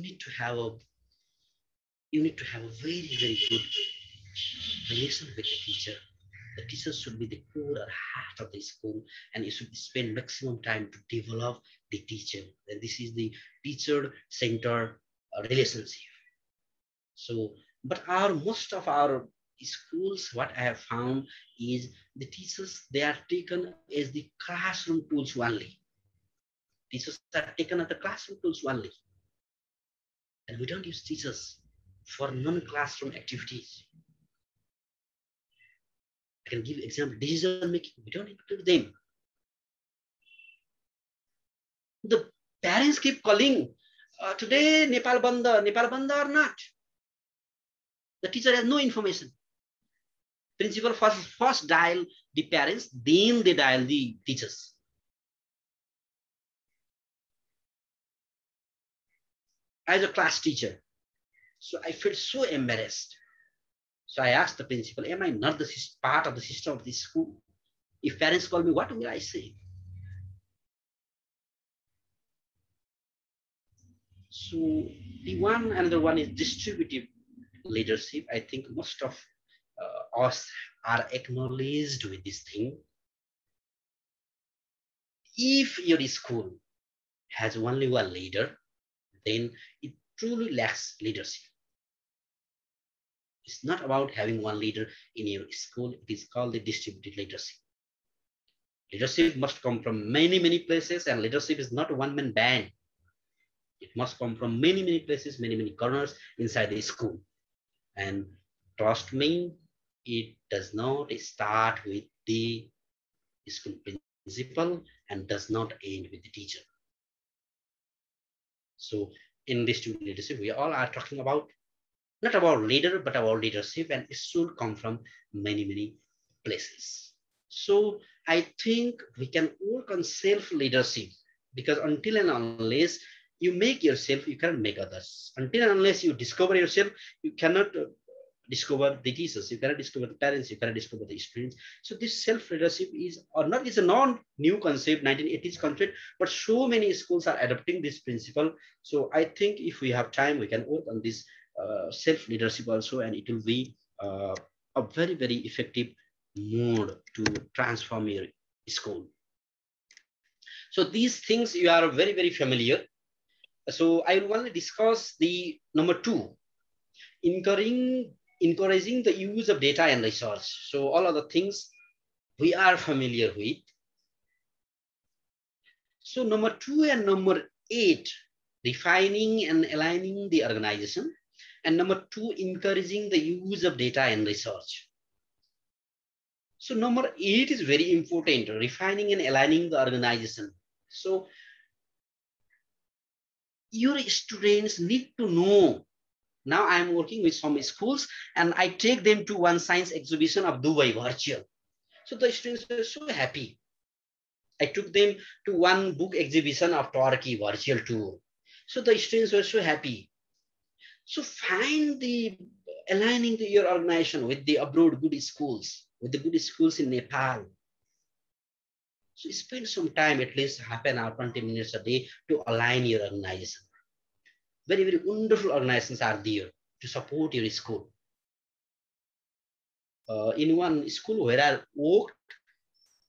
need to have a you need to have a very, very good relation with the teacher. The teacher should be the core or heart of the school, and you should spend maximum time to develop the teacher. And this is the teacher-centered uh, relationship. So, but our most of our schools, what I have found is the teachers, they are taken as the classroom tools only. Teachers are taken as the classroom tools only. And we don't use teachers for non-classroom activities. I can give example, decision making, we don't include them. The parents keep calling, uh, today Nepal Banda, Nepal Banda or not? The teacher has no information. Principal first, first dial the parents, then they dial the teachers. As a class teacher, so I felt so embarrassed. So I asked the principal, am I not the part of the system of this school? If parents call me, what will I say? So the one, another one is distributive leadership. I think most of uh, us are acknowledged with this thing. If your school has only one leader, then it truly lacks leadership. It's not about having one leader in your school. It is called the distributed leadership. Leadership must come from many, many places and leadership is not a one-man band. It must come from many, many places, many, many corners inside the school. And trust me, it does not start with the school principal and does not end with the teacher. So in distributed leadership, we all are talking about not about leader, but about leadership, and it should come from many, many places. So I think we can work on self-leadership because until and unless you make yourself, you cannot make others. Until and unless you discover yourself, you cannot uh, discover the teachers, you cannot discover the parents, you cannot discover the students. So this self-leadership is, or not, it's a non-new concept, 1980s concept, but so many schools are adopting this principle. So I think if we have time, we can work on this uh, self-leadership also, and it will be uh, a very, very effective mode to transform your school. So these things you are very, very familiar. So I will to discuss the number two, encouraging, encouraging the use of data and research. So all of the things we are familiar with. So number two and number eight, refining and aligning the organization. And number two, encouraging the use of data and research. So number eight is very important, refining and aligning the organization. So your students need to know. Now I'm working with some schools and I take them to one science exhibition of Dubai virtual. So the students were so happy. I took them to one book exhibition of Turkey virtual tour. So the students were so happy. So find the aligning the, your organization with the abroad good schools, with the good schools in Nepal. So spend some time, at least half an hour, 20 minutes a day to align your organization. Very, very wonderful organizations are there to support your school. Uh, in one school where I worked,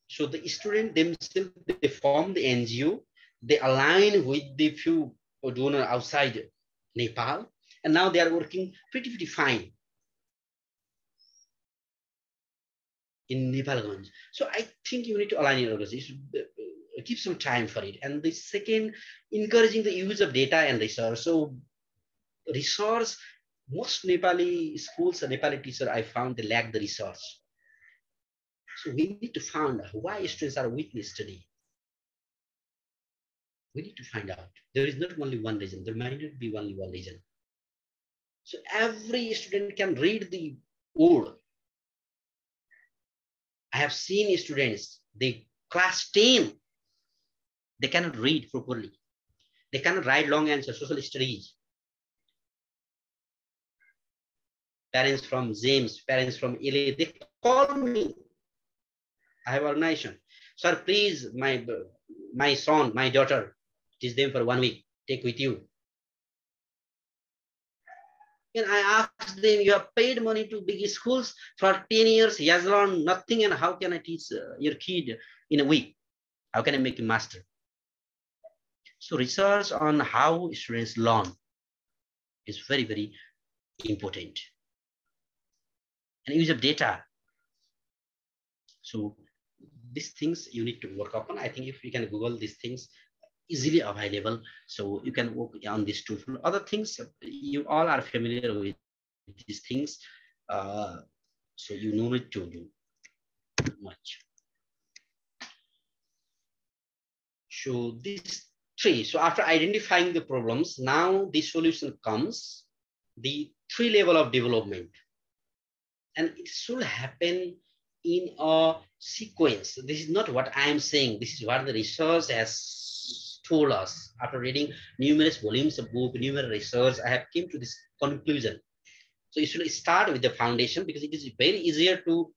so the student themselves, they form the NGO, they align with the few donor outside Nepal, and now they are working pretty, pretty fine in Nepalganj. So I think you need to align your organization, give some time for it. And the second, encouraging the use of data and research. So resource, most Nepali schools and Nepali teachers I found they lack the research. So we need to find why students are weak in. We need to find out. There is not only one reason. There might not be only one reason. So every student can read the word. I have seen students, they class 10, they cannot read properly. They cannot write long answers, social studies. Parents from GEMS, parents from LA, they call me. I have organization. Sir, please, my, my son, my daughter, teach them for one week, take with you. And I asked them, you have paid money to big schools for 10 years, he has learned nothing, and how can I teach uh, your kid in a week? How can I make him master? So research on how students learn is very, very important. And use of data. So these things you need to work upon. I think if you can Google these things, easily available. So you can work on these two. Other things, you all are familiar with these things. Uh, so you know it to do much. So these three, so after identifying the problems, now the solution comes, the three level of development. And it should happen in a sequence. This is not what I am saying. This is what the research has told us. After reading numerous volumes of book, numerous research, I have came to this conclusion. So you should start with the foundation because it is very easier to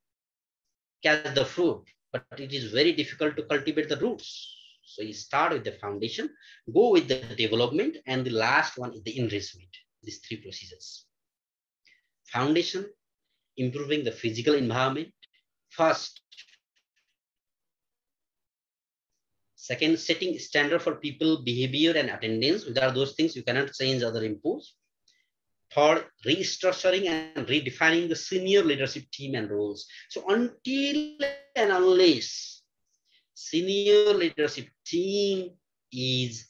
catch the fruit, but it is very difficult to cultivate the roots. So you start with the foundation, go with the development, and the last one is the enrichment. These three procedures. Foundation, improving the physical environment. First, Second, setting standard for people behavior and attendance. Without those things, you cannot change other impose. Third, restructuring and redefining the senior leadership team and roles. So until and unless senior leadership team is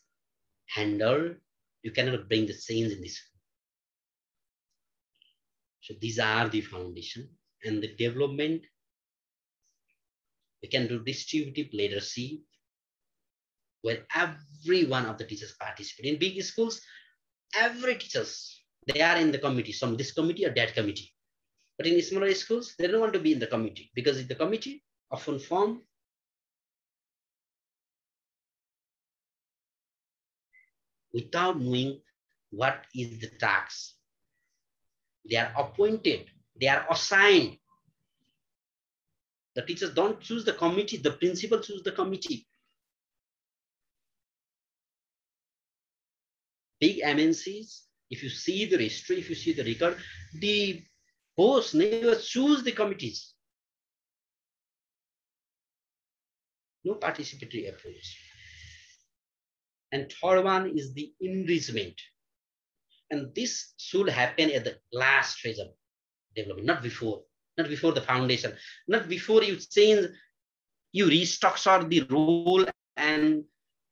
handled, you cannot bring the change in this. So these are the foundation and the development. We can do distributive leadership where every one of the teachers participate. In big schools, every teachers, they are in the committee, some this committee or that committee. But in smaller schools, they don't want to be in the committee because the committee often form without knowing what is the task. They are appointed, they are assigned. The teachers don't choose the committee, the principal choose the committee. Big MNCs, if you see the history, if you see the record, the boss never choose the committees. No participatory approach. And third one is the enrichment. And this should happen at the last phase of development, not before, not before the foundation, not before you change, you restructure the role and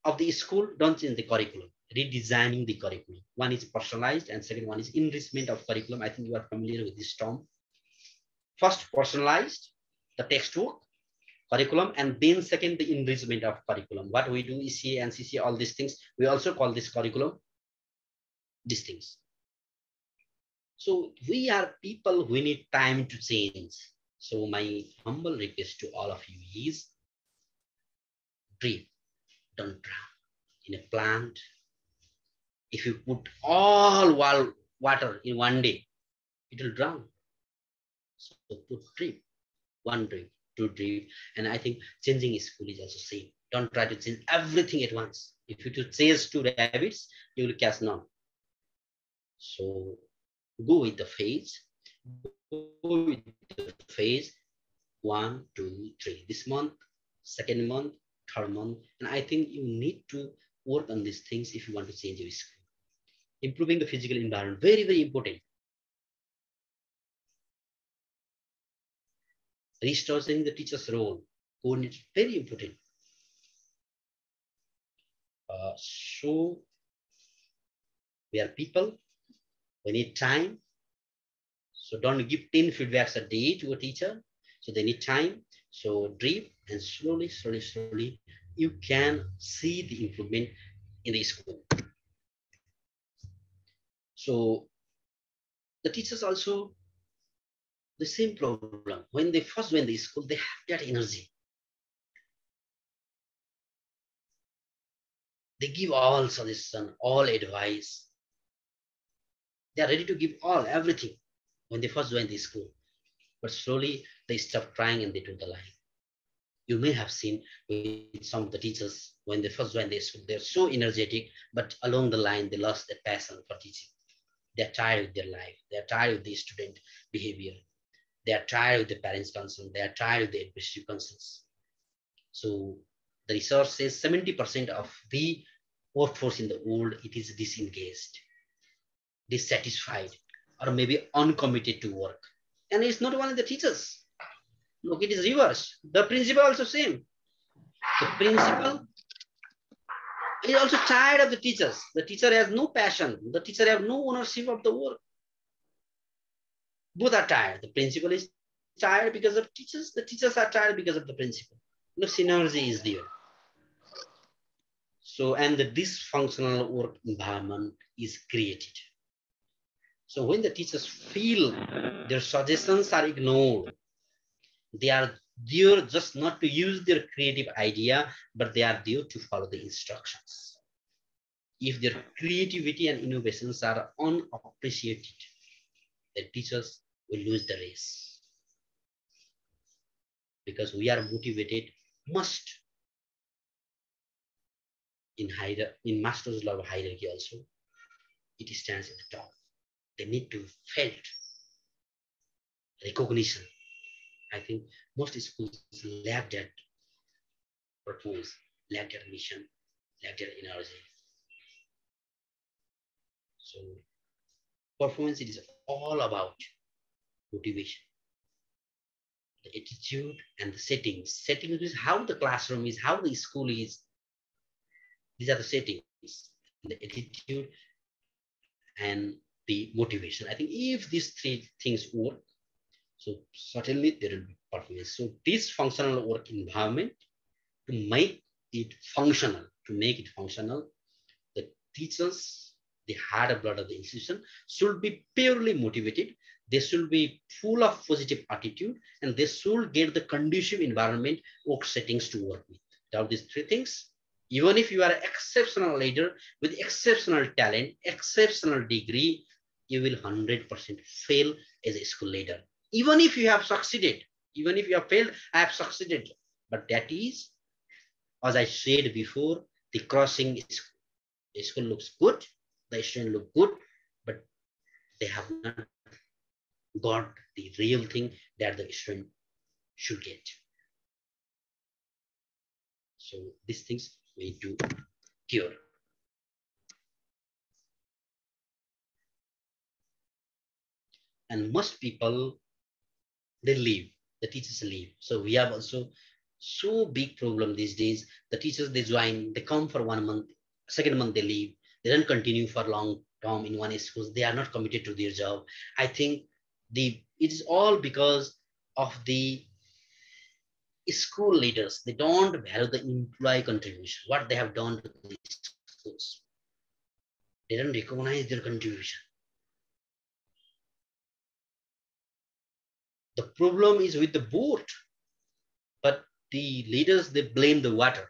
of the school, don't change the curriculum, redesigning the curriculum. One is personalized and second one is enrichment of curriculum. I think you are familiar with this term. First, personalized, the textbook, curriculum, and then second, the enrichment of curriculum. What we do, ECA, NCC, all these things, we also call this curriculum, these things. So we are people who need time to change. So my humble request to all of you is breathe, don't drown. In a plant, if you put all water in one day, it will drown. So put drip, one drip, two drip. And I think changing school is also same. Don't try to change everything at once. If you chase two rabbits, you will catch none. So go with the phase. Go with the phase one, two, three. This month, second month, third month. And I think you need to work on these things if you want to change your school. Improving the physical environment, very, very important. Restoring the teacher's role, coordinate, very important. Uh, so we are people, we need time. So don't give 10 feedbacks a day to a teacher. So they need time. So drip and slowly, slowly, slowly, you can see the improvement in the school. So the teachers also the same problem. When they first went to school, they have that energy. They give all suggestion, all advice. They are ready to give all, everything when they first went to school. But slowly they stop trying and they do the line. You may have seen with some of the teachers when they first went to school, they're so energetic, but along the line they lost their passion for teaching. They're tired with their life. They're tired with the student behavior. They are tired with the parents' concern. They are tired with the administrative concerns. So the research says 70% of the workforce in the world, it is disengaged, dissatisfied, or maybe uncommitted to work. And it's not only the teachers. Look, it is reverse. The principal also same. The principal is also tired of the teachers. The teacher has no passion. The teacher have no ownership of the work. Both are tired. The principal is tired because of teachers. The teachers are tired because of the principal. No synergy is there. So, and the dysfunctional work environment is created. So when the teachers feel their suggestions are ignored, they are there just not to use their creative idea, but they are there to follow the instructions. If their creativity and innovations are unappreciated, the teachers will lose the race. Because we are motivated, must in hierarchy, in Maslow's law of hierarchy also, it stands at the top. They need to felt recognition. I think most schools lack that purpose, lack that mission, lack that energy. So performance it is all about motivation the attitude and the settings settings is how the classroom is how the school is these are the settings, the attitude and the motivation. I think if these three things work, so certainly there will be performance. So this functional work environment to make it functional, to make it functional, the teachers, the heart blood of the institution should be purely motivated. They should be full of positive attitude and they should get the conducive environment work settings to work with. Now these three things, even if you are an exceptional leader with exceptional talent, exceptional degree, you will 100% fail as a school leader. Even if you have succeeded, even if you have failed, I have succeeded. But that is, as I said before, the crossing is, the school looks good, the student look good, but they have not got the real thing that the student should get. So these things way to cure. And most people, they leave, the teachers leave. So we have also so big problem these days. The teachers, they join, they come for one month, second month they leave. They don't continue for long term in one school. They are not committed to their job. I think the it is all because of the school leaders, they don't value the employee contribution, what they have done to the schools. They don't recognize their contribution. The problem is with the boat, but the leaders, they blame the water.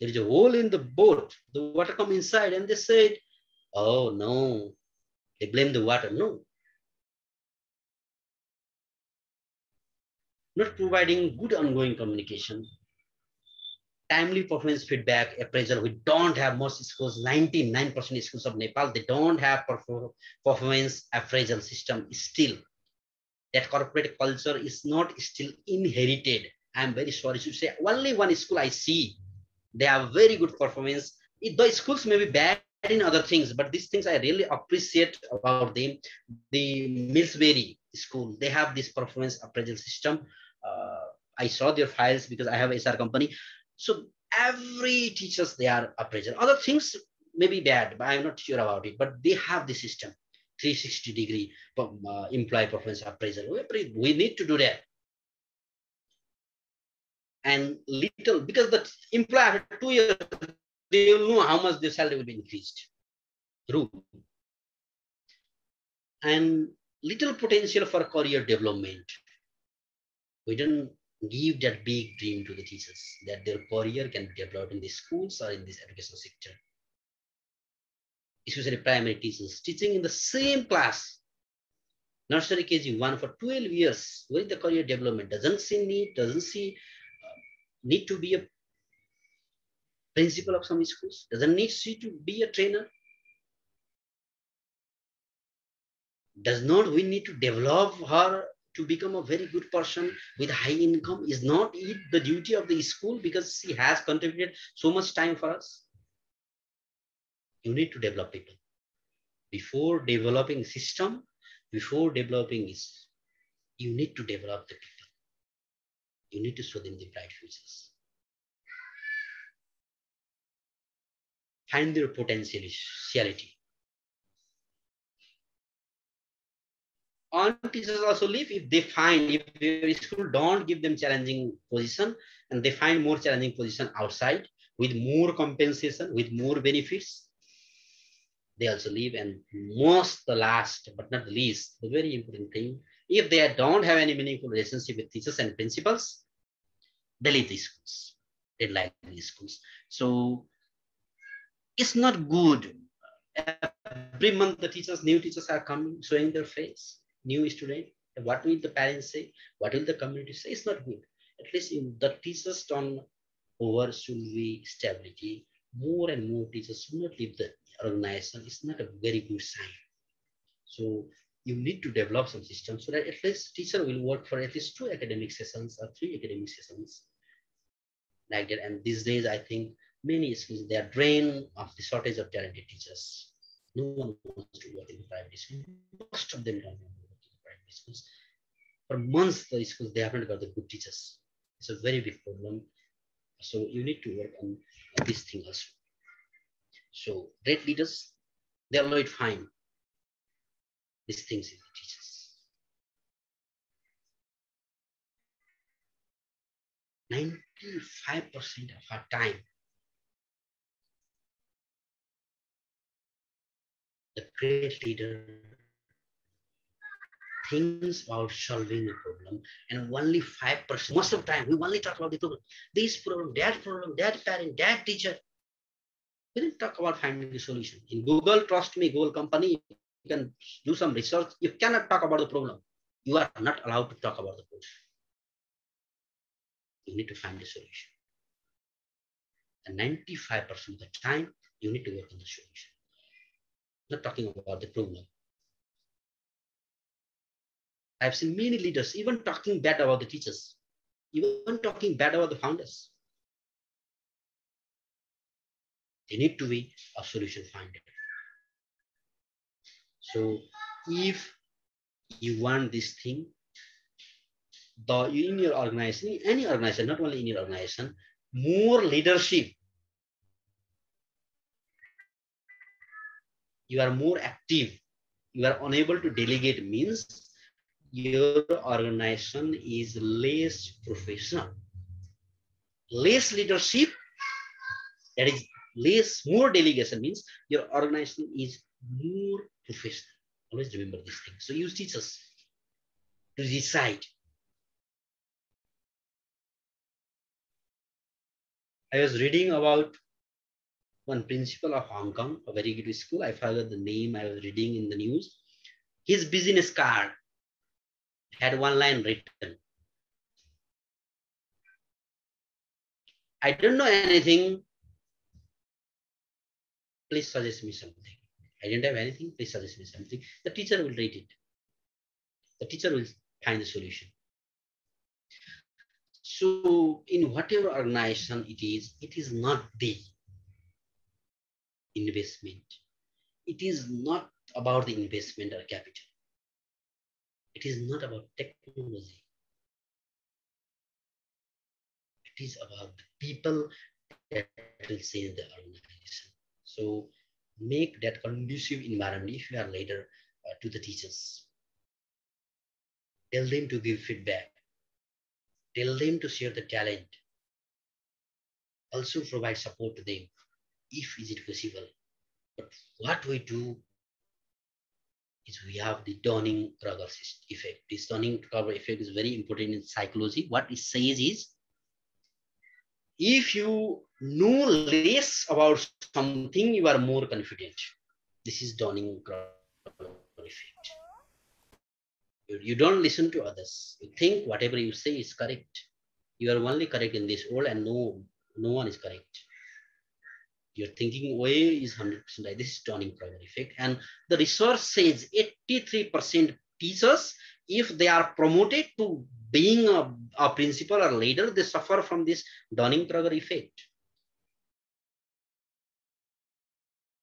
There is a hole in the boat, the water come inside and they said, oh no, they blame the water. No, not providing good ongoing communication, timely performance feedback, appraisal. We don't have most schools, 99% schools of Nepal, they don't have performance appraisal system still. That corporate culture is not still inherited. I'm very sorry to say, only one school I see, they have very good performance. It, the schools may be bad in other things, but these things I really appreciate about them. The Millsbury school, they have this performance appraisal system I saw their files because I have SR company. So every teachers, they are appraisal. Other things may be bad, but I'm not sure about it, but they have the system, 360 degree uh, employee performance appraisal. We, we need to do that. And little, because the employee after two years, they will know how much their salary will be increased. True. And little potential for career development we don't give that big dream to the teachers that their career can be developed in the schools or in this education sector. Especially primary teachers, teaching in the same class, nursery KG one for 12 years, where the career development doesn't see need, doesn't see uh, need to be a principal of some schools, doesn't need see to be a trainer. Does not we need to develop her to become a very good person with high income? Is not it the duty of the school because she has contributed so much time for us? You need to develop people. Before developing system, before developing is, you need to develop the people. You need to show them the bright futures. Find their potentiality. On teachers also leave if they find if their school don't give them challenging position and they find more challenging position outside with more compensation, with more benefits, they also leave. And most the last but not the least, the very important thing, if they don't have any meaningful relationship with teachers and principals, they leave the schools. They like these schools. So it's not good. Every month the teachers, new teachers are coming, showing their face, new student. What will the parents say? What will the community say? It's not good. At least in the teachers turn over should be stability. More and more teachers should not leave the organization. It's not a very good sign. So you need to develop some system so that at least teacher will work for at least two academic sessions or three academic sessions like that. And these days, I think many schools, they are drained of the shortage of talented teachers. No one wants to work in the private school. Most of them don't schools. For months, the schools, they haven't got the good teachers. It's a very big problem. So you need to work on, this thing also. So great leaders, they always find these things in the teachers. 95% of our time, the great leader thinks about solving a problem and only 5%, most of the time, we only talk about the problem. This problem, that problem, that parent, that teacher. We didn't talk about finding the solution. In Google, trust me, Google company, you can do some research. You cannot talk about the problem. You are not allowed to talk about the problem. You need to find the solution. And 95% of the time, you need to work on the solution. Not talking about the problem. I've seen many leaders even talking bad about the teachers, even talking bad about the founders. They need to be a solution finder. So if you want this thing, the in your organization, any organization, not only in your organization, more leadership. You are more active. You are unable to delegate means your organization is less professional. Less leadership, that is less, more delegation means your organization is more professional. Always remember this thing. So use teachers to decide. I was reading about one principal of Hong Kong, a very good school. I forgot the name I was reading in the news. His business card had one line written. I don't know anything. Please suggest me something. I didn't have anything. Please suggest me something. The teacher will read it. The teacher will find the solution. So in whatever organization it is, it is not the investment. It is not about the investment or capital. It is not about technology. It is about the people that will change the organization. So make that conducive environment if you are later uh, to the teachers. Tell them to give feedback. Tell them to share the talent. Also provide support to them if is it possible. But what we do is we have the Dunning-Kruger effect. This Dunning-Kruger effect is very important in psychology. What it says is, if you know less about something, you are more confident. This is Dunning-Kruger effect. You, you don't listen to others. You think whatever you say is correct. You are only correct in this world and no, no one is correct. Your thinking way is 100% right. This is Dunning-Kruger effect. And the research says 83% teachers, if they are promoted to being a, a principal or leader, they suffer from this Dunning-Kruger effect.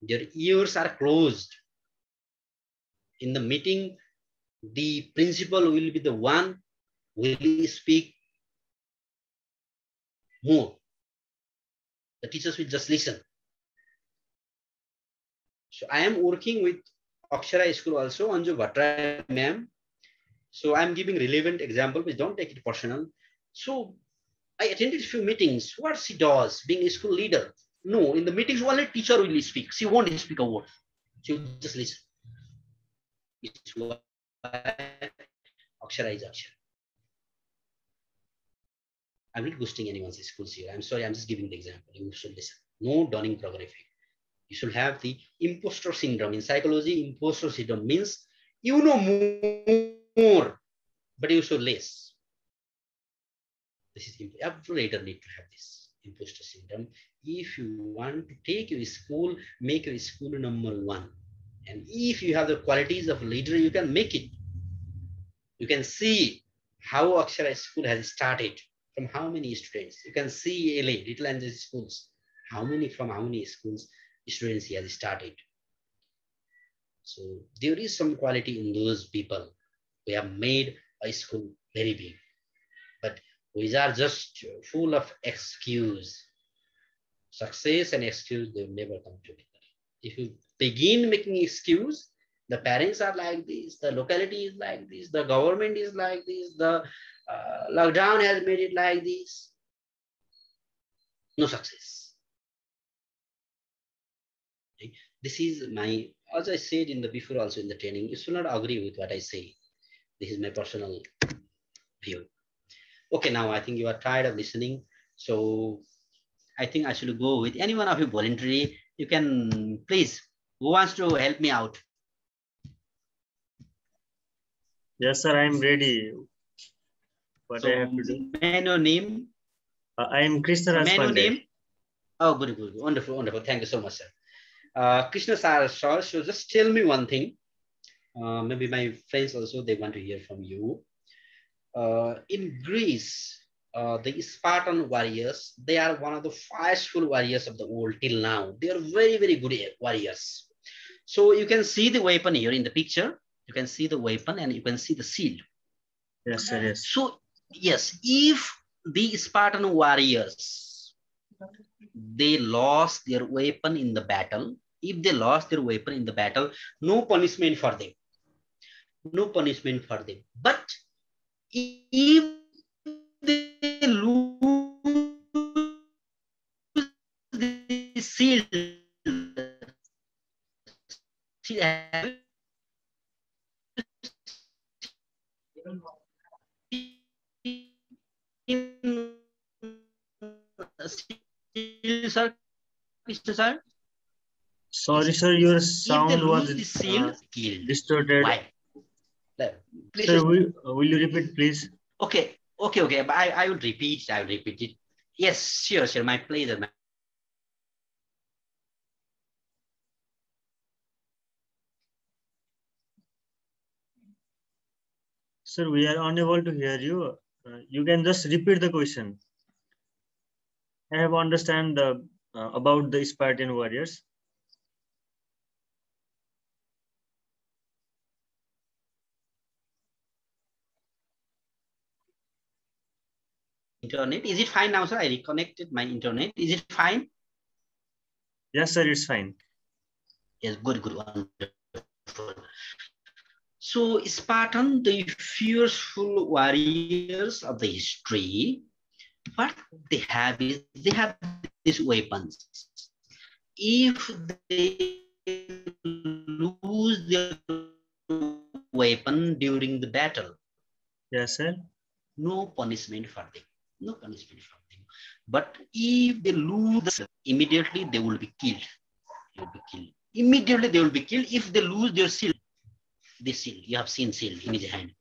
Their ears are closed. In the meeting, the principal will be the one who will speak more. The teachers will just listen. So I am working with Akshara School also, Anju Bhattara ma'am. So I'm giving relevant example, but don't take it personal. So I attended a few meetings. What she does, being a school leader. No, in the meetings, only teacher will speak. She won't speak a word. She will just listen. It's why Akshara is Akshara. I'm not boosting anyone's schools here. I'm sorry, I'm just giving the example. You should listen. No Dunning-Kruger effect. You should have the imposter syndrome. In psychology, imposter syndrome means you know more, but you should less. This is every leader need to have this imposter syndrome. If you want to take your school, make your school number one. And if you have the qualities of leader, you can make it. You can see how Akshara School has started from how many students. You can see LA, Little Angels schools, how many from how many schools students he has started. So there is some quality in those people who have made a school very big. But we are just full of excuse. Success and excuse, they never come together. If you begin making excuse, the parents are like this, the locality is like this, the government is like this, the uh, lockdown has made it like this. No success. This is my, as I said in the before also in the training, you should not agree with what I say. This is my personal view. Okay, now I think you are tired of listening. So I think I should go with any one of you voluntary. You can please, who wants to help me out? Yes, sir, I am ready. What so, I have to do? May I know name? Uh, I am Krishna Raj May I know name? Oh, good, good. Wonderful, wonderful. Thank you so much, sir. Uh, Krishna sir, so just tell me one thing. Uh, maybe my friends also, they want to hear from you. Uh, in Greece, uh, the Spartan warriors, they are one of the fierceful warriors of the world till now. They are very, very good warriors. So you can see the weapon here in the picture. You can see the weapon and you can see the shield. Yes, yes. So yes, if the Spartan warriors, they lost their weapon in the battle, if they lost their weapon in the battle, no punishment for them. No punishment for them. But if they lose the shield, Mr. Sir, Sorry, sir, your sound was the uh, distorted. Why? Please, Sir, will, will you repeat, please? okay, okay, okay. But I, I will repeat. I will repeat it. Yes, sure, sure. My pleasure. My Sir, we are unable to hear you. Uh, you can just repeat the question. I have understand uh, uh, about the Spartan warriors. internet. Is it fine now, sir? I reconnected my internet. Is it fine? Yes, sir, it's fine. Yes, good, good, wonderful. So Spartan, the fearful warriors of the history, what they have is they have these weapons. If they lose their weapon during the battle, Yes, sir. no punishment for them. No punishment for them. But if they lose, immediately they will be killed. They will be killed. Immediately they will be killed if they lose their shield. This shield, you have seen shield in his hand.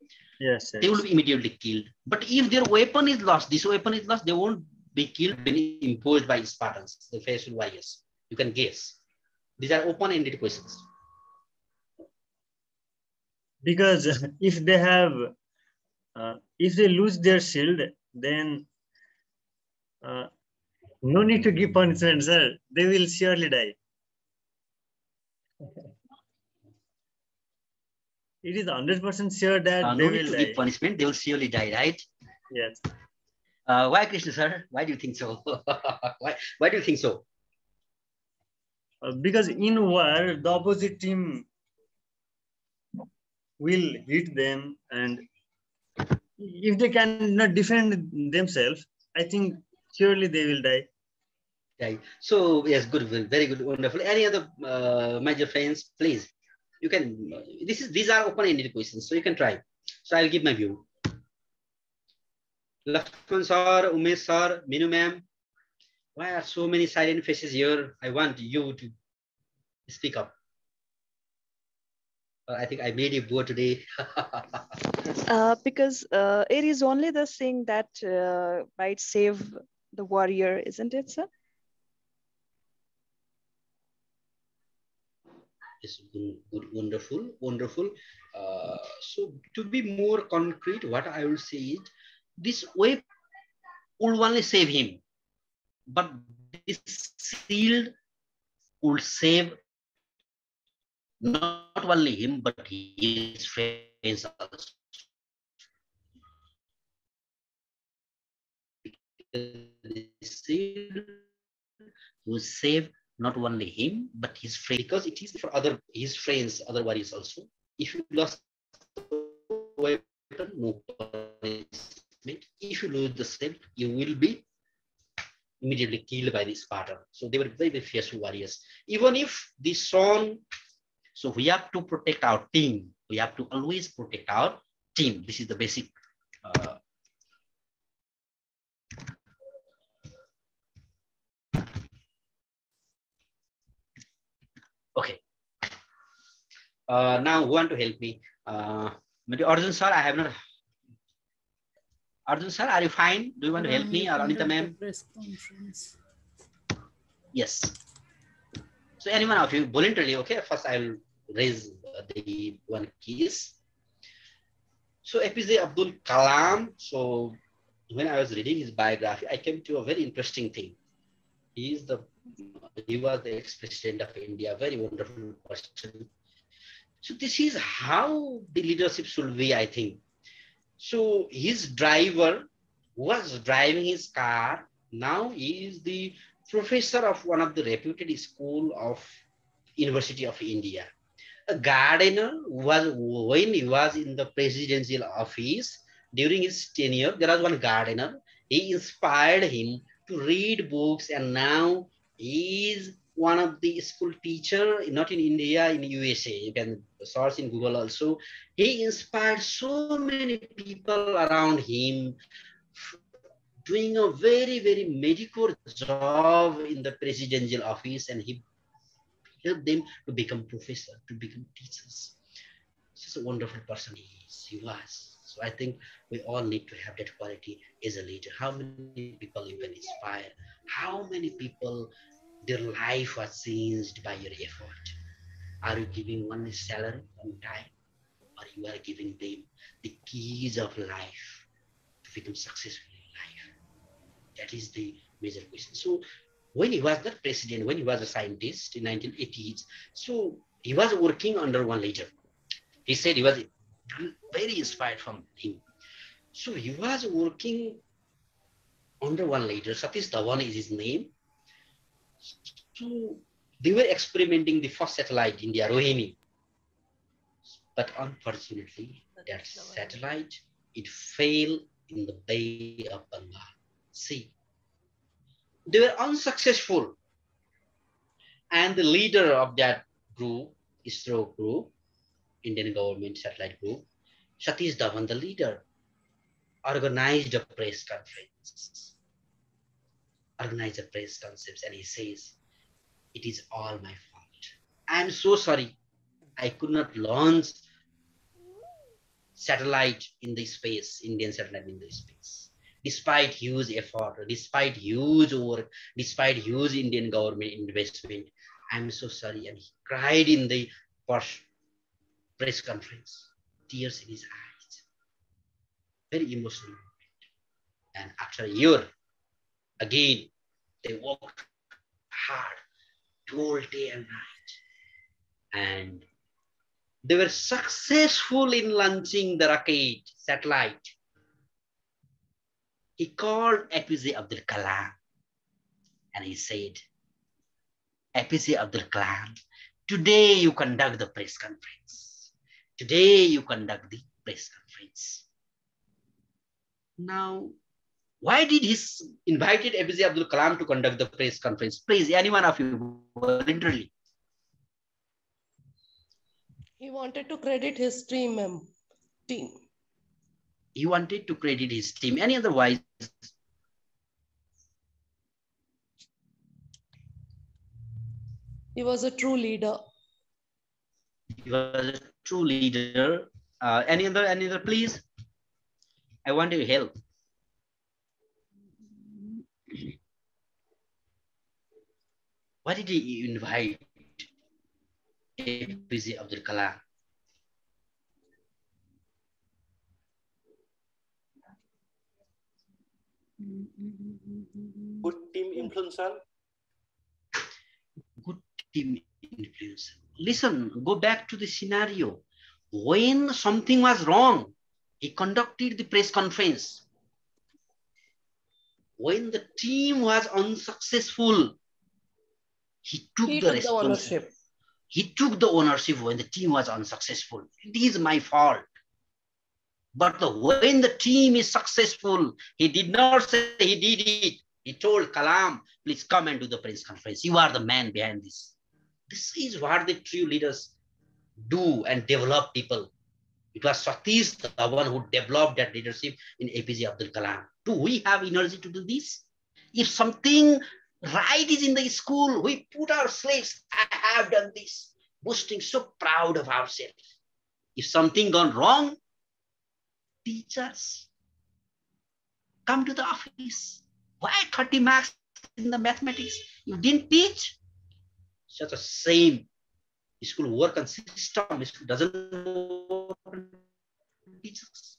Yes, sir. They will be immediately killed. But if their weapon is lost, this weapon is lost, they won't be killed, been imposed by Spartans, the faithful warriors. You can guess. These are open-ended questions. Because if they have, uh, if they lose their shield, then uh, no need to give punishment, sir. They will surely die. It is 100% sure that Uh, they no need will die. give punishment. They will surely die, right? Yes. Uh, why, Krishna sir? Why do you think so? why, why do you think so? Uh, because in war, the opposite team will hit them, and if they cannot defend themselves, I think surely they will die. Right. So yes, good, very good, wonderful. Any other uh, major friends, please? You can. This is these are open-ended questions, so you can try. So I'll give my view. Lakshman sir, Umesh sir, Minu ma'am. Why are so many silent faces here? I want you to speak up. Uh, I think I made you bored today. Uh, because uh, it is only the thing that uh, might save the warrior, isn't it, sir? Is good, good, wonderful, wonderful. Uh, so to be more concrete, what I will say is this web will only save him, but this shield will save not only him, but his friends also. The shield will save not only him but his friend because it is for other his friends other warriors also if you lost weapon no punishment if you lose the shield you will be immediately killed by the spartan so they were very very fierce warriors. Even if the son so we have to protect our team. We have to always protect our team. This is the basic uh, Okay. Uh, now who want to help me? Uh, Arjun sir, I have not. Arjun sir, are you fine? Do you want to help me or Anita ma'am? Yes. So anyone of you voluntarily, okay? First I will raise the one keys. So APJ Abdul Kalam. So when I was reading his biography, I came to a very interesting thing. He is the he was the ex-president of India, very wonderful person. So this is how the leadership should be, I think. So his driver was driving his car. Now he is the professor of one of the reputed school of University of India. A gardener was when he was in the presidential office during his tenure, there was one gardener. He inspired him to read books and now he is one of the school teacher, not in India, in USA. You can search in Google also. He inspired so many people around him doing a very, very medical job in the presidential office and he helped them to become professor, to become teachers. He's a wonderful person he is, he was. So I think we all need to have that quality as a leader. How many people you can inspire? How many people their life was changed by your effort? Are you giving one salary on time? Or you are giving them the keys of life to become successful in life? That is the major question. So when he was not president, when he was a scientist in 1980s, so he was working under one leader. He said he was very inspired from him. So he was working under one leader, Satish Dhawan is his name. So they were experimenting the first satellite, in the Rohini. But unfortunately, that satellite, it failed in the Bay of Bengal. See, they were unsuccessful. And the leader of that group, ISRO group, Indian government satellite group, Satish Dhawan, the leader, organized a press conference. Organized a press conference, and he says, "It is all my fault. I am so sorry. I could not launch satellite in the space, Indian satellite in the space. despite huge effort, despite huge work, despite huge Indian government investment. I'm so sorry. And he cried in the press conference, tears in his eyes. Very emotional. And after a year, again, they worked hard, whole day and night. And they were successful in launching the rocket satellite he called APJ Abdul Kalam and he said, APJ Abdul Kalam, today you conduct the press conference. Today you conduct the press conference. Now, why did he invited APJ Abdul Kalam to conduct the press conference? Please, anyone of you voluntarily. He wanted to credit his team, team he wanted to credit his team. Any otherwise, he was a true leader. He was a true leader. Uh, any other, any other, please? I want your help. Why did he invite APJ Abdul Kalam? Good team influencer. Good team influencer. Listen, go back to the scenario. When something was wrong, he conducted the press conference. When the team was unsuccessful, he took he the took responsibility. the ownership. He took the ownership when the team was unsuccessful. It is my fault. But the, when the team is successful, he did not say he did it. He told Kalam, please come and do the press conference. You are the man behind this. This is what the true leaders do and develop people. It was Satish, the one who developed that leadership in APJ Abdul Kalam. Do we have energy to do this? If something right is in the school, we put our slaves, I have done this, boasting so proud of ourselves. If something gone wrong, teachers come to the office. Why 30 marks in the mathematics? You didn't teach? Such a same. School work on system. School doesn't teach us.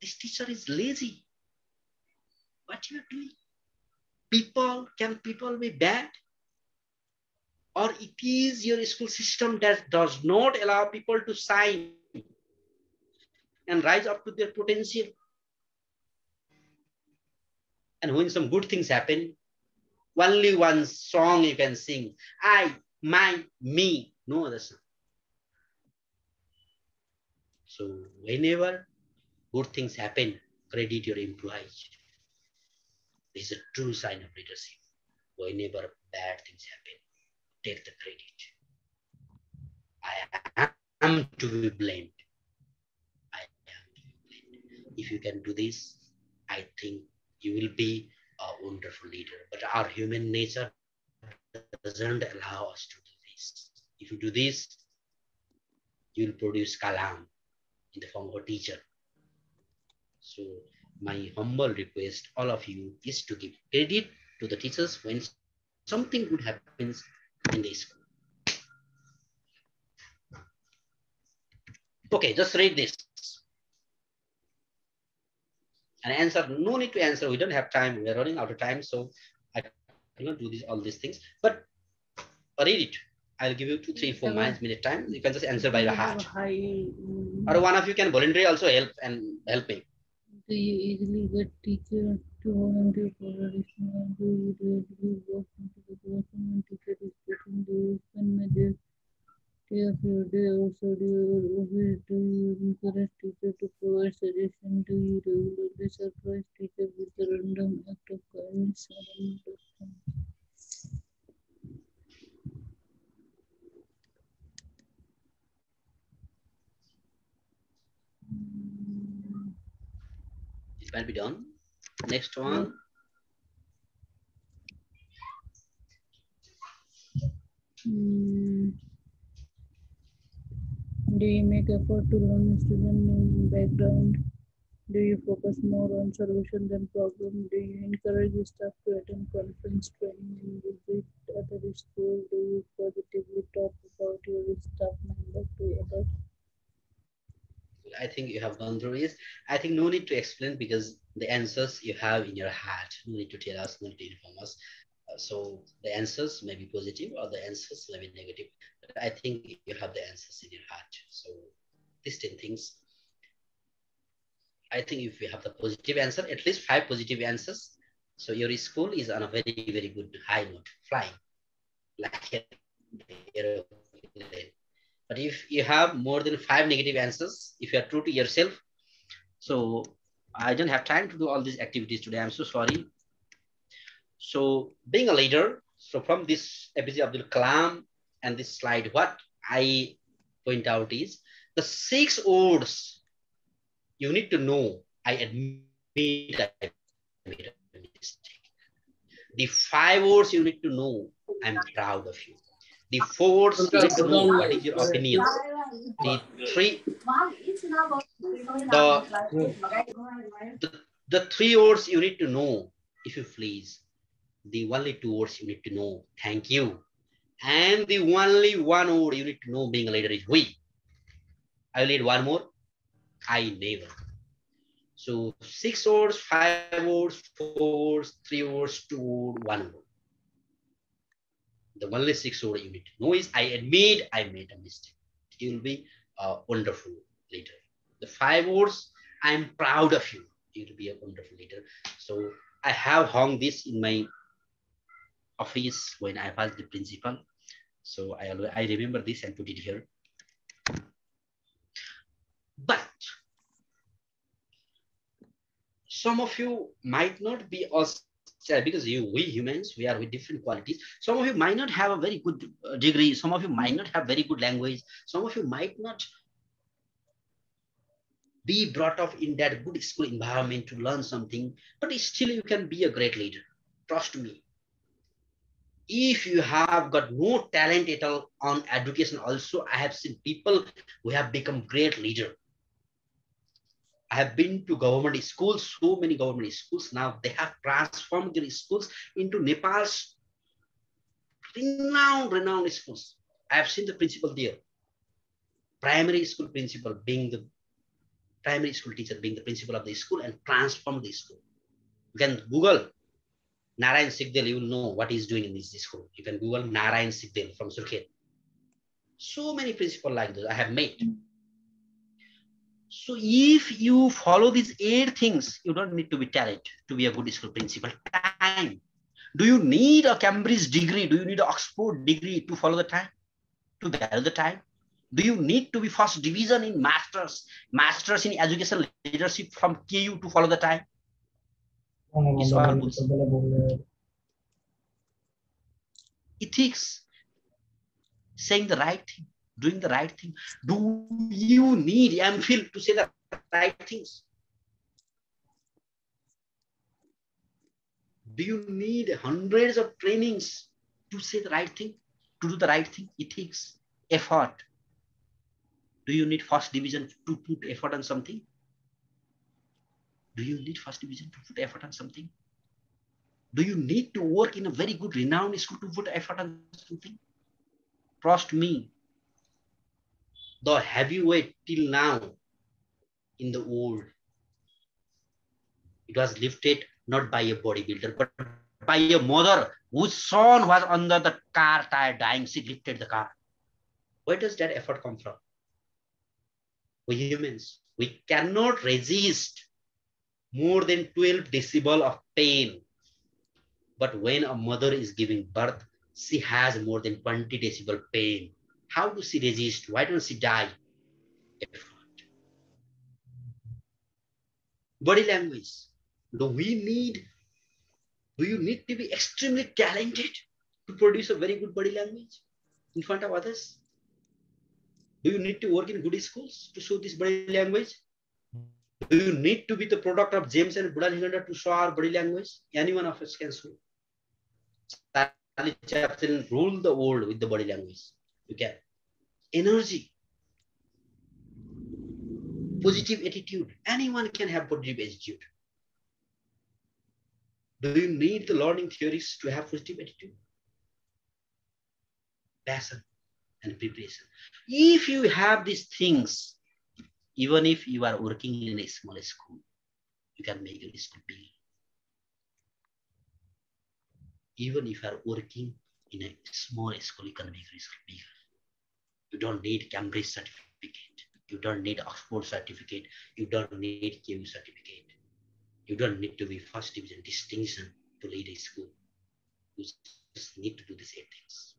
This teacher is lazy. What you are doing? People, can people be bad? Or it is your school system that does not allow people to sign and rise up to their potential. And when some good things happen, only one song you can sing. I, my, me, no other song. So whenever good things happen, credit your employees. This is a true sign of leadership. Whenever bad things happen, take the credit. I am to be blamed. I am to be blamed. If you can do this, I think you will be a wonderful leader. But our human nature doesn't allow us to do this. If you do this, you will produce kalam in the form of a teacher. So my humble request, all of you, is to give credit to the teachers when something good happens in the school. Okay, just read this. And answer, no need to answer. We don't have time. We're running out of time. So I cannot do this, all these things. But read it. I'll give you two, three, four minutes, minute time. You can just answer by the heart. Or one of you can voluntarily also help and help me. Easily get teacher to volunteer for a additional? Do you regularly walk into the classroom when teacher is teaching? Do you spend major day of your day outside your office? Do you encourage teacher to provide suggestion? Do you regularly surprise teacher with a random act of kindness or understanding? Will be done. Next one. Mm. Do you make effort to learn student name background? Do you focus more on solution than problem? Do you encourage your staff to attend conference training and visit other schools? Do you positively talk about your staff member to others? I think you have gone through this. I think no need to explain because the answers you have in your heart. No need to tell us, no need to inform us. Uh, so the answers may be positive or the answers may be negative. But I think you have the answers in your heart. So these 10 things I think if you have the positive answer, at least five positive answers, so your school is on a very, very good high note, flying like But if you have more than five negative answers, if you are true to yourself, so I don't have time to do all these activities today. I'm so sorry. So being a leader, so from this episode of the Kalam and this slide, what I point out is the six words you need to know, I admit I made a mistake. The five words you need to know, I'm proud of you. The four words you need to know, what is your opinion? The three, the, the, the three words you need to know, if you please. The only two words you need to know, thank you. And the only one word you need to know being a leader is we. I will need one more. I never. So six words, five words, four words, three words, two words, one word. The only six word you need to know is I admit I made a mistake. You will be a wonderful leader. The five words, I'm proud of you. You will be a wonderful leader. So I have hung this in my office when I was the principal. So I, I remember this and put it here. But some of you might not be us because you we humans we are with different qualities. Some of you might not have a very good uh, degree. Some of you might not have very good language. Some of you might not be brought up in that good school environment to learn something but still you can be a great leader. Trust me. If you have got no talent at all on education also i have seen people who have become great leader I have been to government schools, so many government schools. Now they have transformed their schools into Nepal's renowned, renowned schools. I have seen the principal there. Primary school principal being the primary school teacher being the principal of the school and transform the school. You can Google Narayan Sikdel, you will know what he's doing in this school. You can Google Narayan Sikdel from Surkhet. So many principal like this I have met. So if you follow these eight things, you don't need to be talent to be a good school principal. Time. Do you need a Cambridge degree? Do you need an Oxford degree to follow the time? To value the time? Do you need to be first division in masters, masters in education leadership from KU to follow the time? It's all Ethics, saying the right thing doing the right thing? Do you need MPhil to say the right things? Do you need hundreds of trainings to say the right thing, to do the right thing? It takes effort. Do you need first division to put effort on something? Do you need first division to put effort on something? Do you need to work in a very good renowned school to put effort on something? Trust me, the heavyweight till now in the world. It was lifted not by a bodybuilder, but by a mother whose son was under the car tire dying. She lifted the car. Where does that effort come from? We humans, we cannot resist more than 12 decibel of pain. But when a mother is giving birth, she has more than 20 decibel pain. How does she resist? Why don't she die? Effort. Body language. Do we need, do you need to be extremely talented to produce a very good body language in front of others? Do you need to work in good schools to show this body language? Do you need to be the product of GEMS and Buddha to show our body language? Any one of us can show. Charlie Chaplin ruled the world with the body language you get energy. Positive attitude. Anyone can have positive attitude. Do you need the learning theories to have positive attitude? Passion and preparation. If you have these things, even if you are working in a small school, you can make your school big. Even if you are working in a small school, you can make your school bigger. You don't need Cambridge certificate. You don't need Oxford certificate. You don't need KU certificate. You don't need to be first division distinction to lead a school. You just need to do the same things.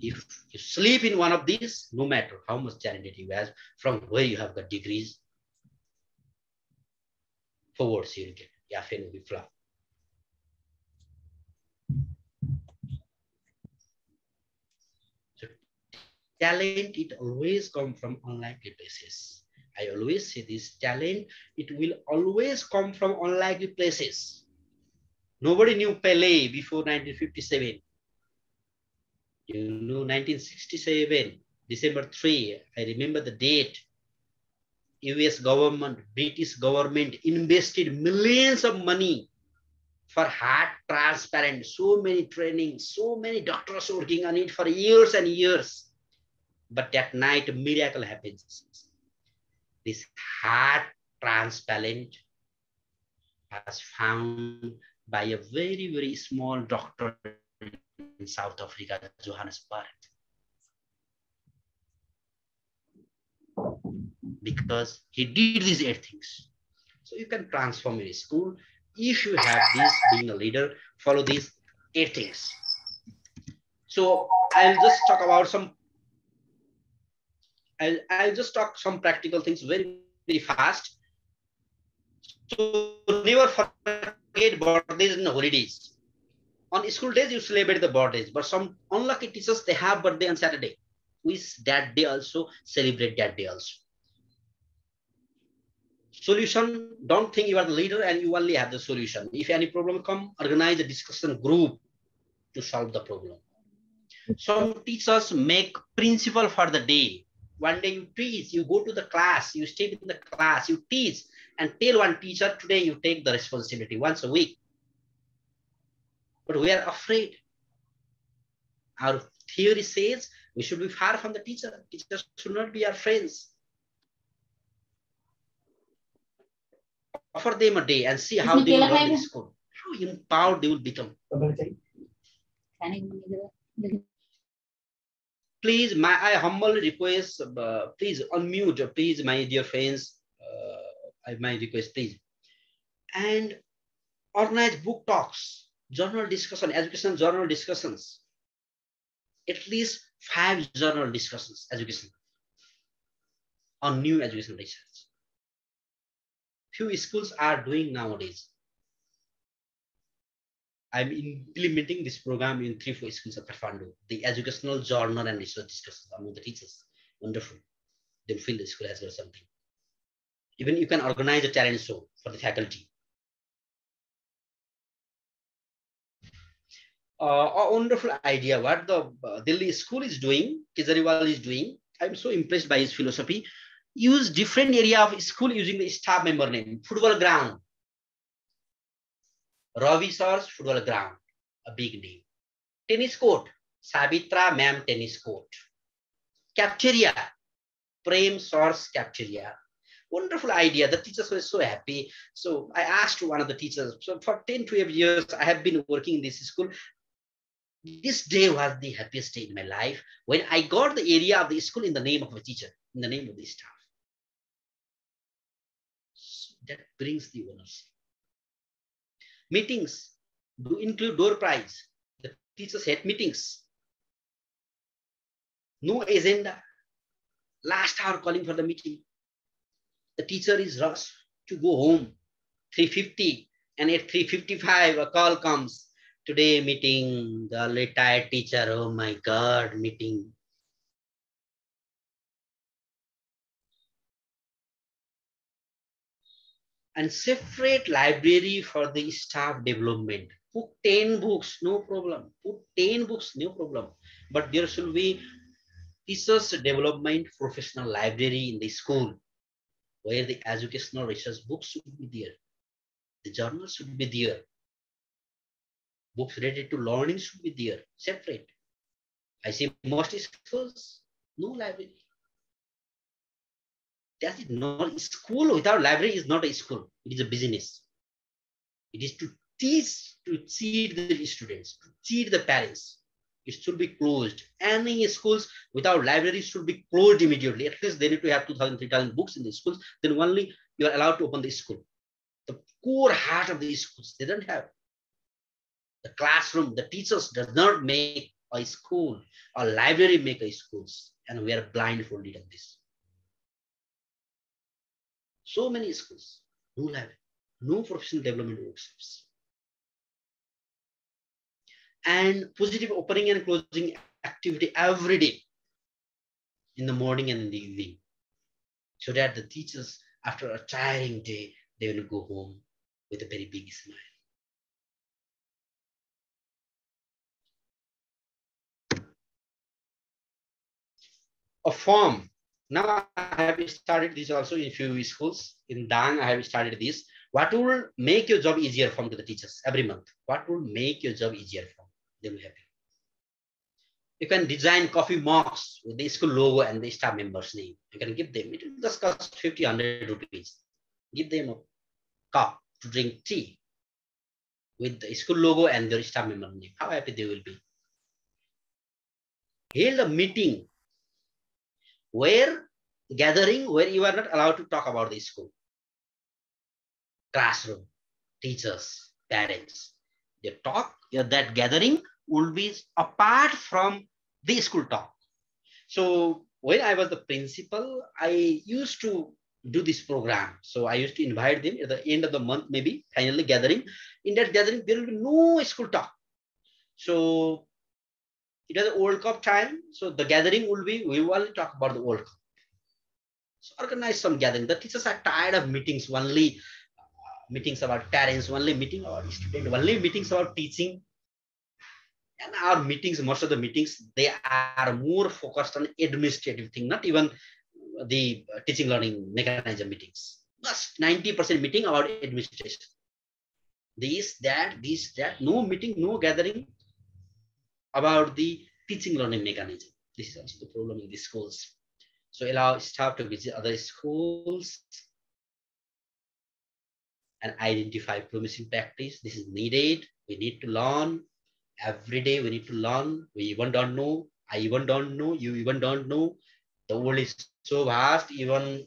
If you sleep in one of these, no matter how much talented you have, from where you have got degrees, forwards you'll get. Yafen will be. Talent, it always come from unlikely places. I always say this talent, it will always come from unlikely places. Nobody knew Pele before 1957. You know, 1967, December 3, I remember the date. US government, British government invested millions of money for heart transplant, so many training, so many doctors working on it for years and years. But that night, a miracle happens. This heart transplant was found by a very, very small doctor in South Africa, Johannesburg. Because he did these eight things. So you can transform your school. If you have this, being a leader, follow these eight things. So I'll just talk about some, I'll, I'll just talk some practical things very, very fast. So never forget birthdays and holidays. On school days you celebrate the birthdays but some unlucky teachers they have birthday on saturday. Wish that day also? Celebrate that day also. Solution don't think you are the leader and you only have the solution. If any problem come organize a discussion group to solve the problem. Some teachers make principal for the day one day you teach you go to the class you stay in the class you teach and tell one teacher today you take the responsibility once a week but we are afraid. Our theory says we should be far from the teacher. Teachers should not be our friends. Offer them a day and see how they will learn in school. How empowered they will become. Please, my I humbly request, uh, please unmute, please, my dear friends. Uh, my request, please. And organize book talks journal discussion, education journal discussions. At least five journal discussions, education, on new education research. Few schools are doing nowadays. I'm implementing this program in three, four schools at Kathmandu. The educational journal and research discussions among the teachers. Wonderful. They'll feel the school has got something. Even you can organize a talent show for the faculty uh, a wonderful idea what the uh, Delhi school is doing, Kejriwal is doing. I'm so impressed by his philosophy. Use different area of school using the staff member name. Football ground. Ravi Sir's football ground, a big name. Tennis court, Savitra ma'am tennis court. Cafeteria, Prem Sir's cafeteria. Wonderful idea. The teachers were so happy. So I asked one of the teachers, so for 10, 12 years, I have been working in this school this day was the happiest day in my life when I got the area of the school in the name of a teacher, in the name of the staff. So that brings the ownership. Meetings do include door prize. The teachers had meetings. No agenda. Last hour calling for the meeting. The teacher is rushed to go home. 350 and at 355 a call comes today meeting the retired teacher oh my god meeting and separate library for the staff development put 10 books no problem put 10 books no problem but there should be teachers development professional library in the school where the educational research books should be there. The journals should be there. Books related to learning should be there, separate. I see most schools, no library. That is not school without library is not a school. It is a business. It is to teach, to cheat the students, to cheat the parents. It should be closed. Any schools without libraries should be closed immediately. At least they need to have 2,000, 3,000 books in the schools. Then only you are allowed to open the school. The core heart of the schools, they don't have. The classroom, the teachers does not make a school, a library make a schools. And we are blindfolded of this. So many schools, no library, no professional development workshops. And positive opening and closing activity every day in the morning and in the evening. So that the teachers, after a tiring day, they will go home with a very big smile. A form now I have started this also in few schools. In Dang, I have started this. What will make your job easier from the teachers every month? What will make your job easier from? Will help you. Can design coffee mugs with the school logo and the staff member's name. You can give them, it will just cost 50, 100 rupees. Give them a cup to drink tea with the school logo and their staff member name. How happy they will be. Held a meeting where gathering where you are not allowed to talk about the school. Classroom teachers parents. The talk that gathering will be apart from the school talk. So when i was the principal i used to do this program. So i used to invite them at the end of the month maybe finally gathering. In that gathering there will be no school talk. So it was World Cup time, so the gathering will be, we will talk about the World Cup. So organize some gathering. The teachers are tired of meetings, only uh, meetings about parents, only meeting about students, only meetings about teaching. And our meetings, most of the meetings, they are more focused on administrative thing, not even the teaching learning mechanism meetings. Just 90% meeting about administration. This, that, this, that, no meeting, no gathering, about the teaching learning mechanism. This is also the problem in the schools. So allow staff to visit other schools and identify promising practice. This is needed. We need to learn. Every day we need to learn. We even don't know. I even don't know. You even don't know. The world is so vast. Even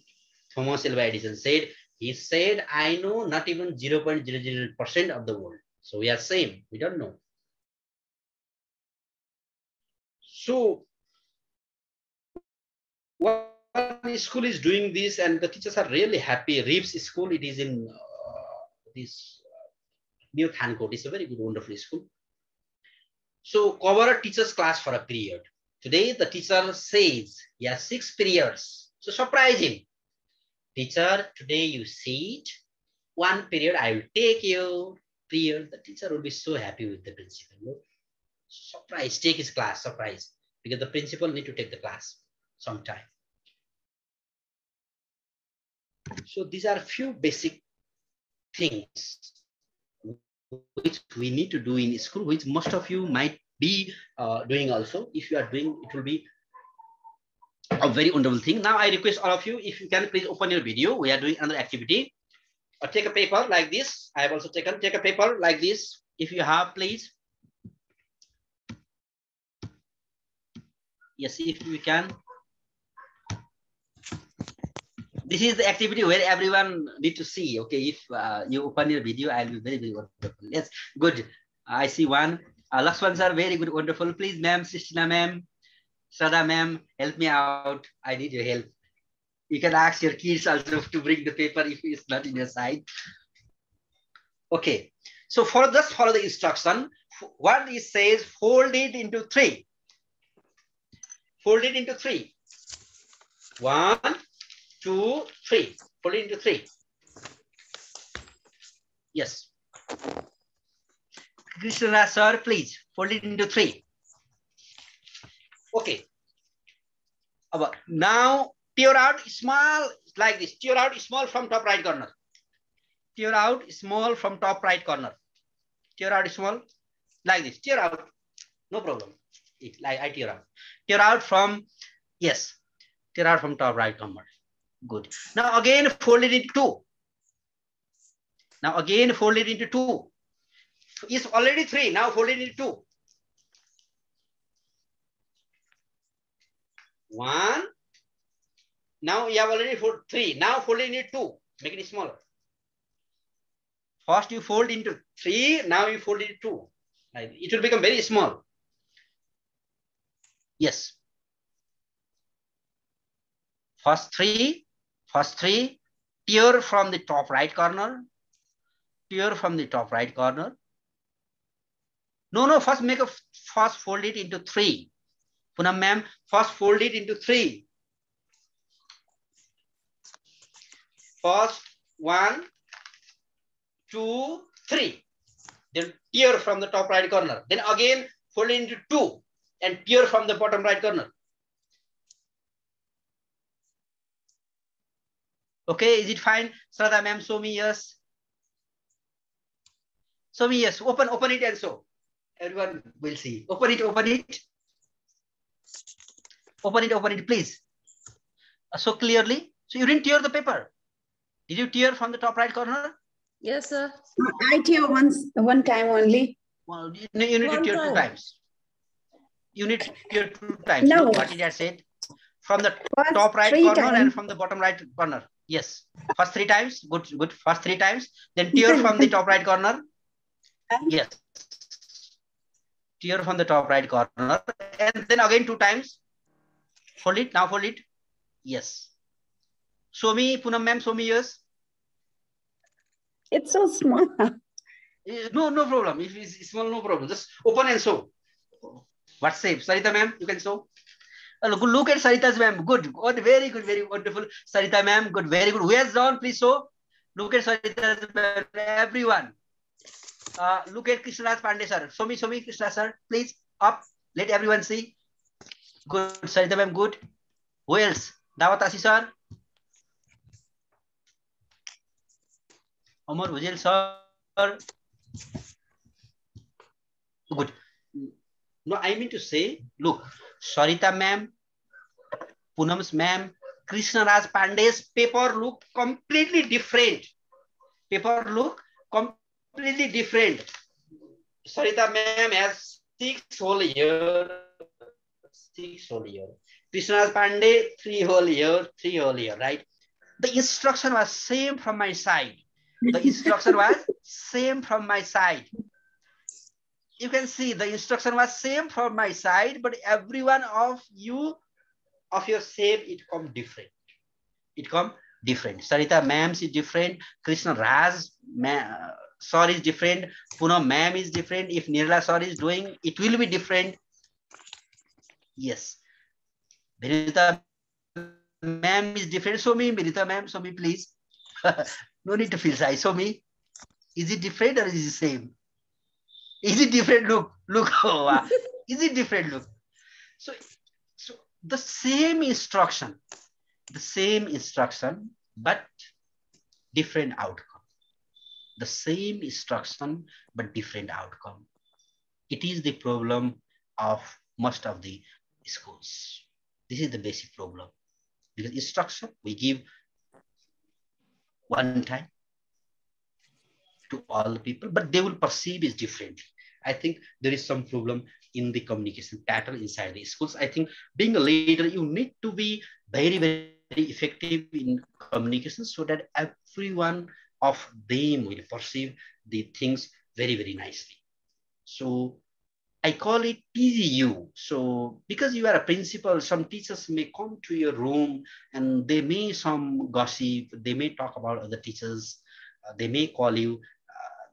Thomas Alva Edison said, he said, I know not even 0.00% of the world. So we are same. We don't know. So the school is doing this and the teachers are really happy. Reeves School, it is in uh, this uh, near Thankot. It's a very good, wonderful school. So cover a teacher's class for a period. Today the teacher says has six periods. So surprise him. Teacher, today you sit. One period I will take you. Period. The teacher will be so happy with the principal. Surprise, take his class, surprise because the principal need to take the class sometime. So these are a few basic things which we need to do in school, which most of you might be uh, doing also. If you are doing, it will be a very wonderful thing. Now I request all of you, if you can please open your video. We are doing another activity. Or take a paper like this. I have also taken, take a paper like this. If you have, please. Yes if we can. This is the activity where everyone need to see okay? If uh, you open your video i'll be very very wonderful. Yes good. I see one. Uh, ones are very good wonderful. Please ma'am Sistina ma'am Sada ma'am help me out. I need your help. You can ask your kids also to bring the paper if it's not in your side. Okay so for just follow the instruction what it says fold it into three fold it into three. One, two, three. Fold it into three. Yes. Krishna sir, please fold it into three. Okay. now tear out small like this tear out small from top right corner tear out small from top right corner tear out small like this tear out no problem like I tear out tear out from yes tear out from top right corner good now again fold it into two now again fold it into two it's already three now fold it into two One. Now you have already fold three. Now fold it into two. Make it smaller. First you fold into three. Now you fold it into two. It will become very small. Yes. First three, first three. Tear from the top right corner. Tear from the top right corner. No, no. First make a first fold it into three. Poonam ma'am, first fold it into three. First, one, two, three. Then tear from the top right corner. Then again, fold it into two and tear from the bottom right corner. Okay, is it fine? Sradha ma'am, show me yes. Show me yes. Open, open it and show. Everyone will see. Open it, open it. Open it, open it, please. Uh, so clearly. So you didn't tear the paper. Did you tear from the top right corner? Yes, sir. I tear once, one time only. Well, you, you need One to tear time. two times. You need to two times. No. What did I said? From the First top right corner and from the bottom right corner. Yes. First three times. Good, good. First three times. Then tear from the top right corner. Yes. Tear from the top right corner. And then again two times. Fold it. Now fold it. Yes. Show me, Poonam ma'am, show me yes. It's so small. Eh, No, no problem. If it's small, no problem. Just open and show. What safe? Sarita ma'am, you can show. Uh, Look, look at Sarita's ma'am. Good. Good. Very good. Very wonderful. Sarita ma'am. Good. Very good. Where's John? Please show. Look at Sarita's ma'am. Everyone. Uh, look at Krishnaraj Pandey sir. Show me, show me Krishna sir. Please up. Let everyone see. Good. Sarita ma'am. Good. Who else? Dawatasi sir. Amar Bhujel sir. Good. No, I mean to say, look, Sarita ma'am, Poonam's ma'am, Krishna Raj Pandey's paper look completely different. Paper look completely different. Sarita ma'am has six whole year, six whole year. Krishna Raj Pandey, three whole year, three whole year, right? The instruction was same from my side. The instruction was same from my side you can see the instruction was same from my side, but every one of you of your same it come different. It come different. Sarita ma'am's is different. Krishna Raj sir is different. Puno ma'am is different. If Nirla sir is doing, it will be different. Yes. Vinita ma'am is different. Show me, Vinita ma'am. Show me, please. no need to feel shy. Show me. Is it different or is it same? Is it different? Look, look. Oh. Is it different? Look. So, so the same instruction, the same instruction, but different outcome. The same instruction, but different outcome. It is the problem of most of the schools. This is the basic problem. Because instruction we give one time to all the people, but they will perceive it differently. I think there is some problem in the communication pattern inside the schools. I think being a leader, you need to be very, very effective in communication so that everyone of them will perceive the things very, very nicely. So I call it TGU. So because you are a principal, some teachers may come to your room and they may some gossip, they may talk about other teachers, uh, they may call you,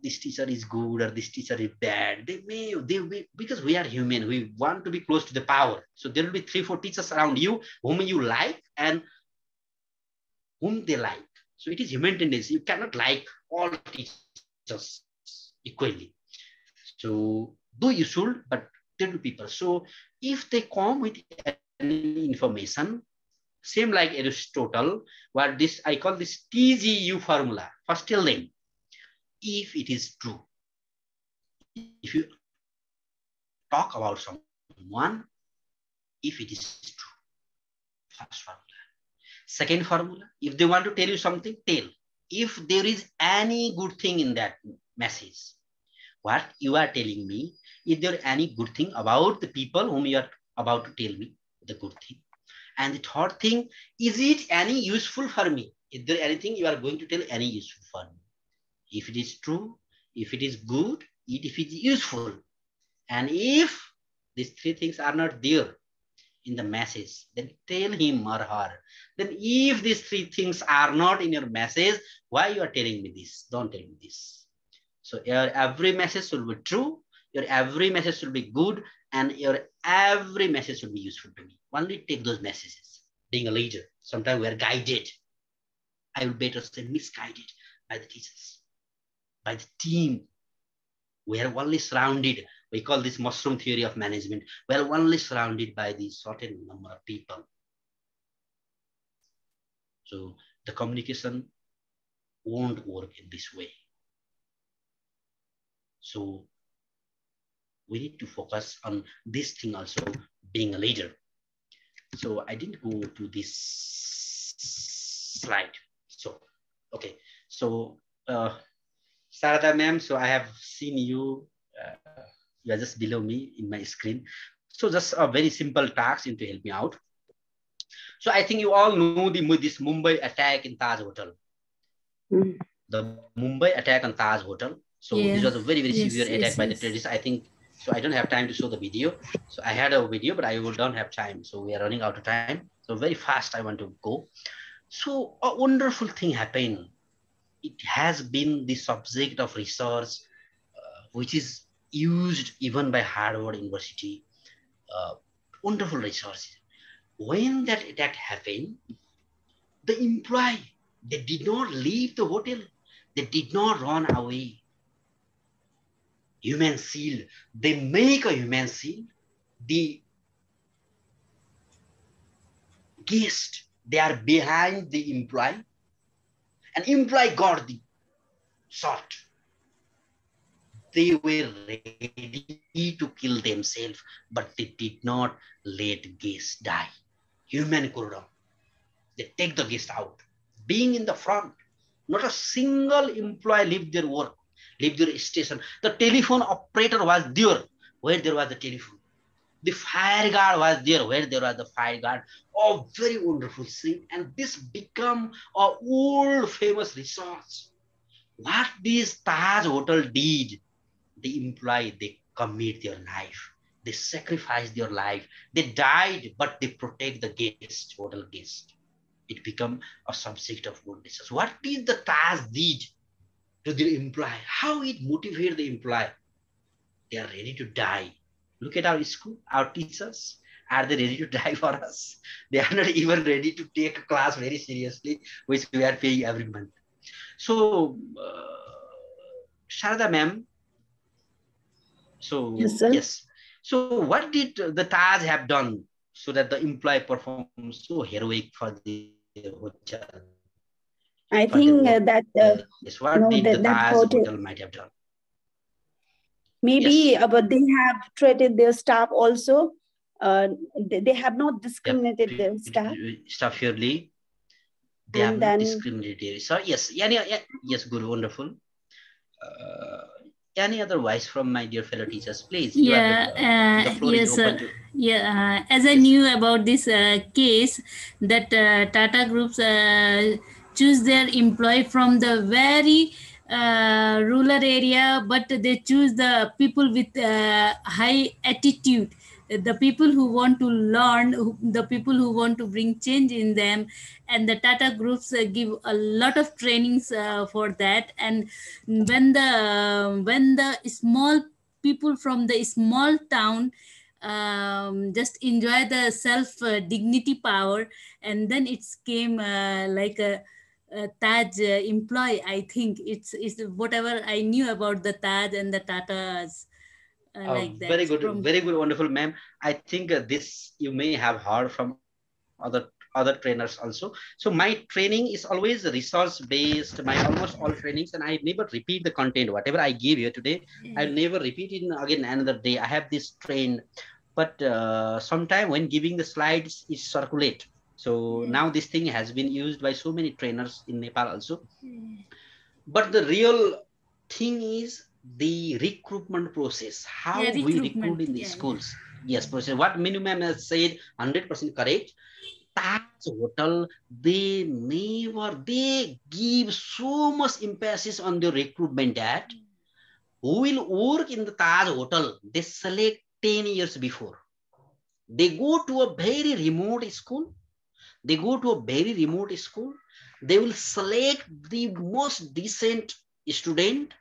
this teacher is good or this teacher is bad. They may, they may, because we are human, we want to be close to the power. So there will be three, four teachers around you whom you like and whom they like. So it is human tendency. You cannot like all teachers equally. So though you should, but there will be people. So if they come with any information, same like Aristotle, what this I call this TGU formula. First tell them if it is true. If you talk about someone, if it is true. First formula. Second formula, if they want to tell you something, tell. If there is any good thing in that message, what you are telling me, is there any good thing about the people whom you are about to tell me the good thing? And the third thing, is it any useful for me? Is there anything you are going to tell any useful for me? If it is true, if it is good, if it is useful. And if these three things are not there in the message, then tell him or her. Then if these three things are not in your message, why you are telling me this? Don't tell me this. So your every message should be true, your every message should be good, and your every message should be useful to me. Only take those messages. Being a leader, sometimes we are guided. I would better say misguided by the teachers, by the team. We are only surrounded. We call this mushroom theory of management. We are only surrounded by the certain number of people. So the communication won't work in this way. So we need to focus on this thing also, being a leader. So I didn't go to this slide. So, okay. So, uh, Sarada ma'am, so I have seen you, uh, you are just below me in my screen. So just a very simple task to help me out. So I think you all know the this Mumbai attack in Taj Hotel. Mm. The Mumbai attack on Taj Hotel. So Yeah. this was a very, very Yes, severe attack yes, by the terrorists. I think so. I don't have time to show the video. So I had a video, but I will don't have time. So we are running out of time. So very fast, I want to go. So a wonderful thing happened. It has been the subject of research, uh, which is used even by Harvard University. Uh, wonderful research. When that attack happened, the employee they did not leave the hotel. They did not run away human shield. They make a human shield. The guest, they are behind the employee. An employee got the shot. They were ready to kill themselves, but they did not let guest die. Human cordon. They take the guest out. Being in the front, not a single employee leave their work leave their station. The telephone operator was there where there was the telephone. The fire guard was there where there was the fire guard. Oh, very wonderful scene. And this become a world famous resource. What this Taj Hotel did, the employee, they commit their life. They sacrifice their life. They died, but they protect the guest, hotel guest. It become a subject of research. What did the Taj did? to the employee, how it motivate the employee. They are ready to die. Look at our school, our teachers. Are they ready to die for us? They are not even ready to take a class very seriously, which we are paying every month. So, uh, Sharada ma'am, so Yes, sir. yes. So what did the Taj have done so that the employee performed so heroic for the hotel? I think uh, that uh, yes, what no, did that- the that Taj hotel- hotel might have done? Maybe uh, but they have treated their staff also. Uh, they, they have not discriminated their staff. Staff fairly. They have And not then- discriminated. So yes, yeah, yeah, yeah, yes, good, wonderful. Uh, any other advice from my dear fellow teachers, please? Yeah, the, uh, the uh, floor is yes, sir. to- Yeah, uh, as I Yes. knew about this uh, case, that uh, Tata groups uh, choose their employee from the very uh, rural area, but they choose the people with uh, high attitude, the people who want to learn, who, the people who want to bring change in them, and the Tata groups uh, give a lot of trainings uh, for that. And when the when the small people from the small town um, just enjoy the self uh, dignity power and then it came uh, like a, a taj uh, employee i think it's it's whatever i knew about the taj and the tatas uh, Oh, like that. very good, from- very good, wonderful, ma'am. I think uh, this you may have heard from other other trainers also. So my training is always resource based. My almost all trainings, and I never repeat the content. Whatever I give here today, I never repeat it again another day. I have this trained, but uh, sometime when giving the slides, it circulate. So Yeah. now this thing has been used by so many trainers in Nepal also. Hmm. But the real thing is the recruitment process. How Yeah, we recruit in the yeah, yeah. schools. Yes, process. What minimum has said, hundred percent correct. Taj Hotel, they never they give so much emphasis on the recruitment that who will work in the Taj Hotel, they select 10 years before. They go to a very remote school. They go to a very remote school. They will select the most decent student.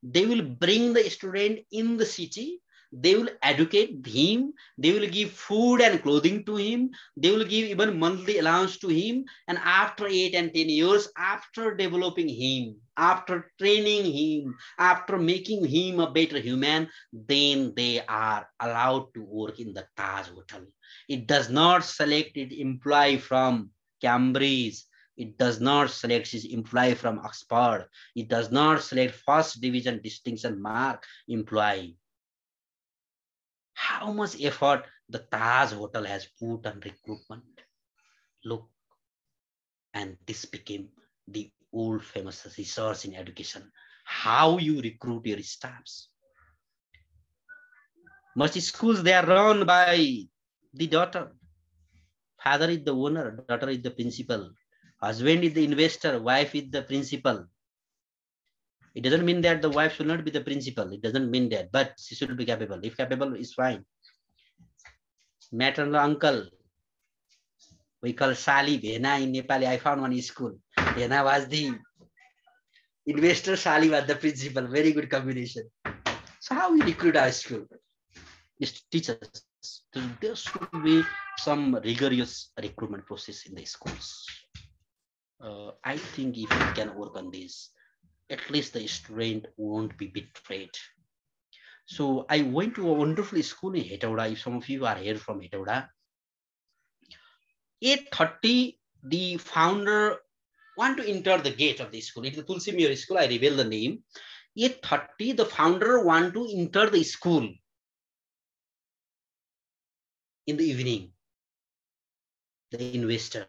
They will bring the student in the city. They will educate him. They will give food and clothing to him. They will give even monthly allowance to him. And after eight and 10 years, after developing him, after training him, after making him a better human, then they are allowed to work in the Taj Hotel. It does not select its employee from Cambridge. It does not select his employee from Oxford. It does not select first division distinction mark employee. How much effort the Taj Hotel has put on recruitment. Look, and this became the old famous resource in education. How you recruit your staffs. Most schools, they are run by the daughter. Father is the owner, daughter is the principal. Husband is the investor, wife is the principal. It doesn't mean that the wife should not be the principal. It doesn't mean that, but she should be capable. If capable, is fine. Maternal uncle. We call Sali Bhena in Nepali. I found one school. Bhena was the investor, Sali was the principal. Very good combination. So how we recruit our school? Is teachers. So there should be some rigorous recruitment process in the schools. Uh, I think if we can work on this, at least the student won't be betrayed. So I went to a wonderful school in Hetauda. If some of you are here from Hetauda, 8.30, the founder want to enter the gate of the school. It's the Tulsi Mehar school. I reveal the name. 8.30, the founder want to enter the school in the evening. The investor,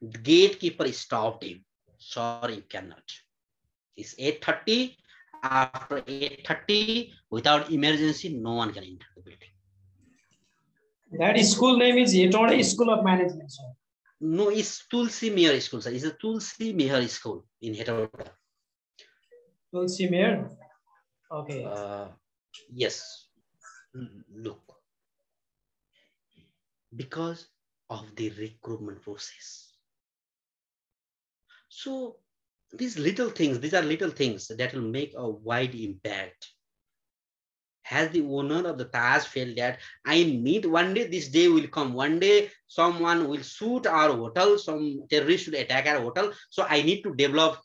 the gatekeeper stopped him. Sorry, you cannot. It's 8.30. After 8.30, without emergency, no one can enter the building. That school name is Hetauda School of Management. Sir. No, it's Tulsi Mehar School, sir. It's a Tulsi Mehar School in Hetauda. Tulsi Mehar. Okay. Uh, yes. Look. Because of the recruitment process. So these little things, these are little things that will make a wide impact. Has the owner of the Taj felt that I need one day, this day will come. One day, someone will shoot our hotel, some terrorist will attack our hotel. So I need to develop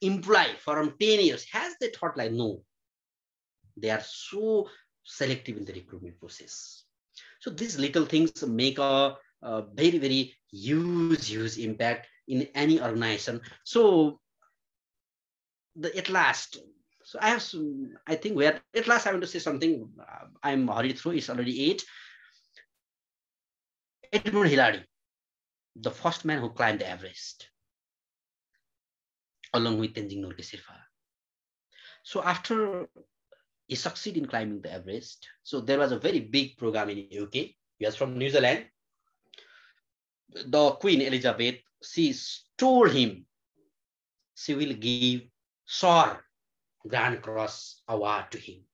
employee from 10 years. Has they thought like, no, they are so selective in the recruitment process. So these little things make a, a very, very huge, huge impact in any organization. So the at last, so I have some, I think we are at last I want to say something. uh, I'm already through, it's already eight. Edmund Hillary, the first man who climbed the Everest, along with Tenzing Norgay Sherpa. So after he succeeded in climbing the Everest, so there was a very big program in UK. He was from New Zealand. The Queen Elizabeth, she told him she will give Sir Grand Cross award to him.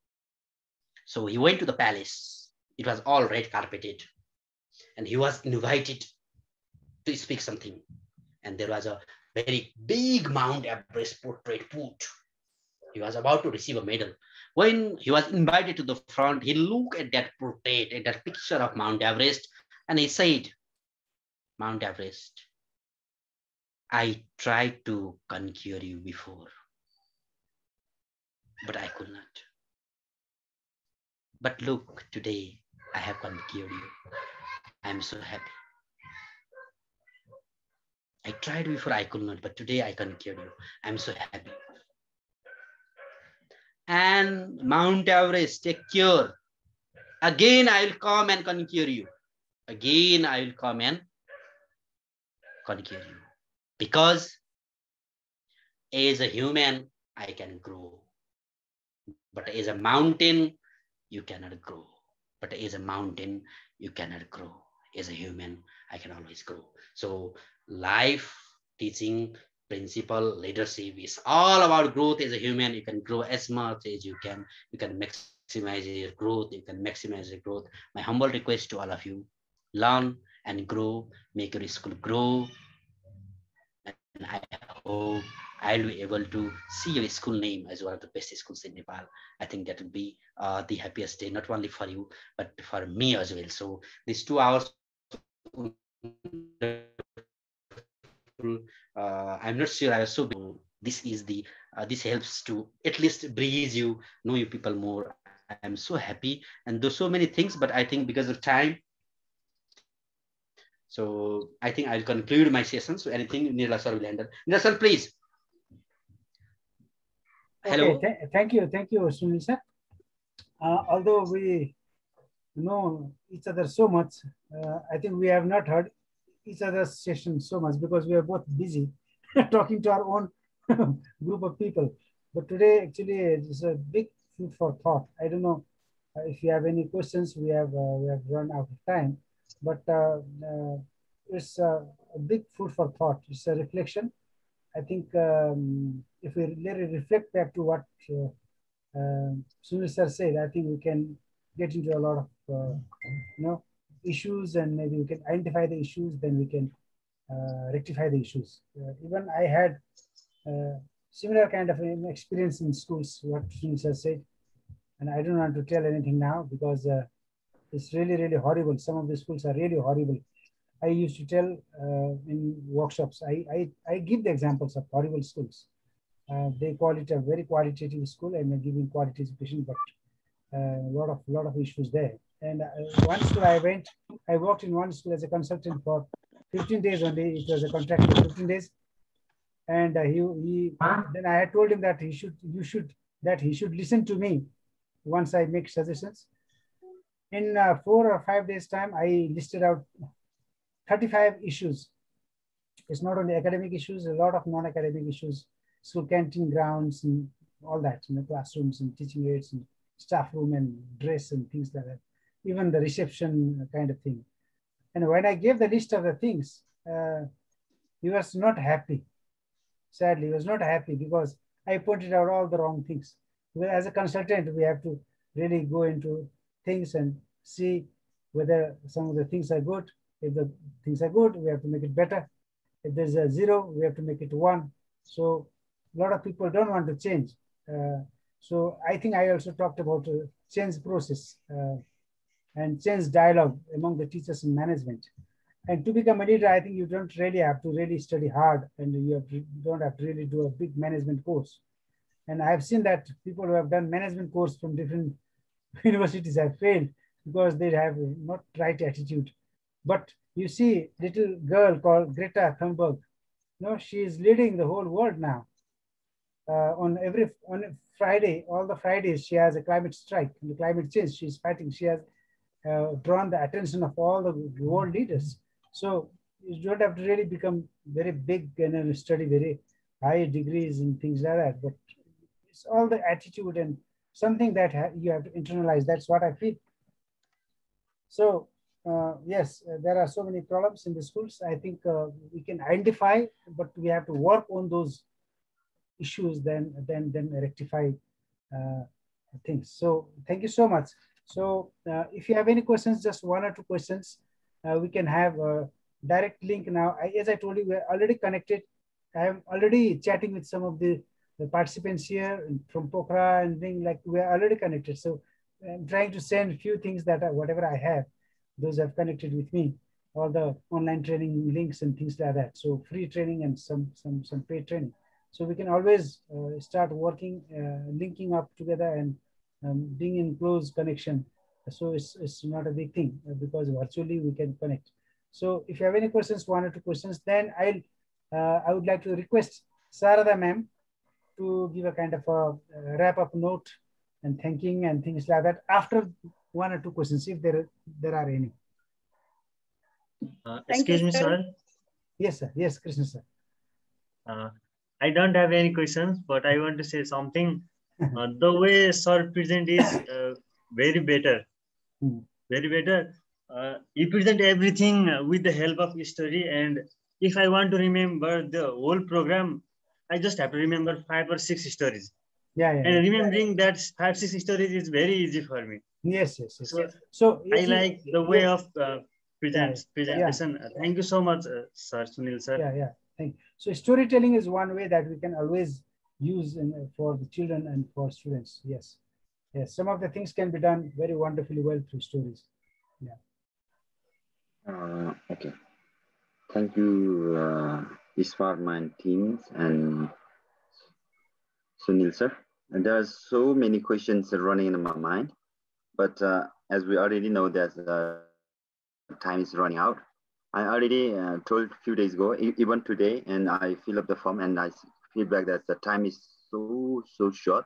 So he went to the palace. It was all red carpeted. And he was invited to speak something. And there was a very big Mount Everest portrait put. He was about to receive a medal. When he was invited to the front, he looked at that portrait, at that picture of Mount Everest, and he said, Mount Everest, I tried to conquer you before, but I could not. But look, today I have conquered you. I'm so happy. I tried before I could not, but today I can cure you. I'm so happy. And Mount Everest, take care. Again, I will come and conquer you. Again, I will come and conquer you. Because as a human, I can grow. But as a mountain, you cannot grow. But as a mountain, you cannot grow. As a human, I can always grow. So life, teaching, principle, leadership is all about growth as a human. You can grow as much as you can. You can maximize your growth. You can maximize your growth. My humble request to all of you, learn and grow, make your school grow. And I hope I'll be able to see your school name as one of the best schools in Nepal. I think that will be uh, the happiest day, not only for you, but for me as well. So these two hours, uh, I'm not sure I was so, this is the, uh, this helps to at least breeze you, know you people more. I'm so happy and do so many things, but I think because of time, so I think I'll conclude my session. So anything, Nirla sir will handle. Nirla sir, please. Hello. Okay, th thank you, thank you, Sunil sir. Uh, although we know each other so much, uh, I think we have not heard each other's session so much because we are both busy talking to our own group of people. But today, actually, it's a big food for thought. I don't know uh, if you have any questions. We have uh, we have run out of time, but uh, uh, it's a big food for thought. It's a reflection. I think um, if we really reflect back to what uh, uh, Sunil sir said, I think we can get into a lot of uh, you know issues and maybe we can identify the issues, then we can uh, rectify the issues. Uh, even I had uh, similar kind of an experience in schools, what Sunil sir said, and I don't want to tell anything now because uh, it's really, really horrible. Some of the schools are really horrible. I used to tell uh, in workshops, I, I, I give the examples of horrible schools. Uh, they call it a very qualitative school and they're giving quality education, but a lot of lot of issues there. And uh, one school I went, I worked in one school as a consultant for 15 days only. It was a contract for 15 days. And uh, he, he then I had told him that he should, you should, that he should listen to me once I make suggestions. In uh, four or five days time, I listed out 35 issues. It's not only academic issues, a lot of non-academic issues, school canteen grounds and all that, in the classrooms and teaching aids and staff room and dress and things like that, even the reception kind of thing. And when I gave the list of the things, uh, he was not happy. Sadly, he was not happy because I pointed out all the wrong things. As a consultant, we have to really go into things and see whether some of the things are good. If the things are good, we have to make it better. If there's a zero, we have to make it one. So a lot of people don't want to change. Uh, so I think I also talked about uh, change process uh, and change dialogue among the teachers and management. And to become a leader, I think you don't really have to really study hard and you, have to, don't have to really do a big management course. And I've seen that people who have done management course from different universities have failed because they have not right attitude. But you see, little girl called Greta Thunberg, you know, she is leading the whole world now. Uh, on every on Friday, all the Fridays, she has a climate strike and the climate change. She's fighting. She has uh, drawn the attention of all the world leaders. So you don't have to really become very big and study very high degrees and things like that. But it's all the attitude and something that ha you have to internalize. That's what I feel. So uh, yes, uh, there are so many problems in the schools. I think uh, we can identify, but we have to work on those issues, then then then rectify uh, things. So thank you so much. So uh, if you have any questions, just one or two questions, uh, we can have a direct link now. I, as I told you, we're already connected. I am already chatting with some of the, the participants here from Pokhara and things like we're already connected. So I'm trying to send a few things that are, whatever I have, those have connected with me, all the online training links and things like that. So free training and some some some paid training. So we can always uh, start working, uh, linking up together and um, being in close connection. So it's, it's not a big thing uh, because virtually we can connect. So if you have any questions, one or two questions, then I'll uh, I would like to request Sarada ma'am to give a kind of a uh, wrap up note and thanking and things like that after one or two questions, if there, there are any. Uh, excuse you, me, sir. sir. Yes, sir. Yes, Krishna sir. Uh, I don't have any questions, but I want to say something. Uh, the way sir present is uh, very better, Hmm. very better. Uh, you present everything uh, with the help of history, and if I want to remember the whole program, I just have to remember five or six stories. Yeah, yeah. And yeah. remembering that five six stories is very easy for me. Yes, yes, yes. So So I like the way yeah, of uh, present, presentation. Uh, Thank you so much, uh, Sir Sunil sir. Yeah, yeah. Thank you. So storytelling is one way that we can always use in, for the children and for students. Yes, yes. Some of the things can be done very wonderfully well through stories. Uh, okay. Thank you, uh, Isfarman teams and Sunil sir. And there are so many questions running in my mind, but uh, as we already know that uh, time is running out, I already uh, told a few days ago, even today, and I fill up the form and I feel feedback that the time is so, so short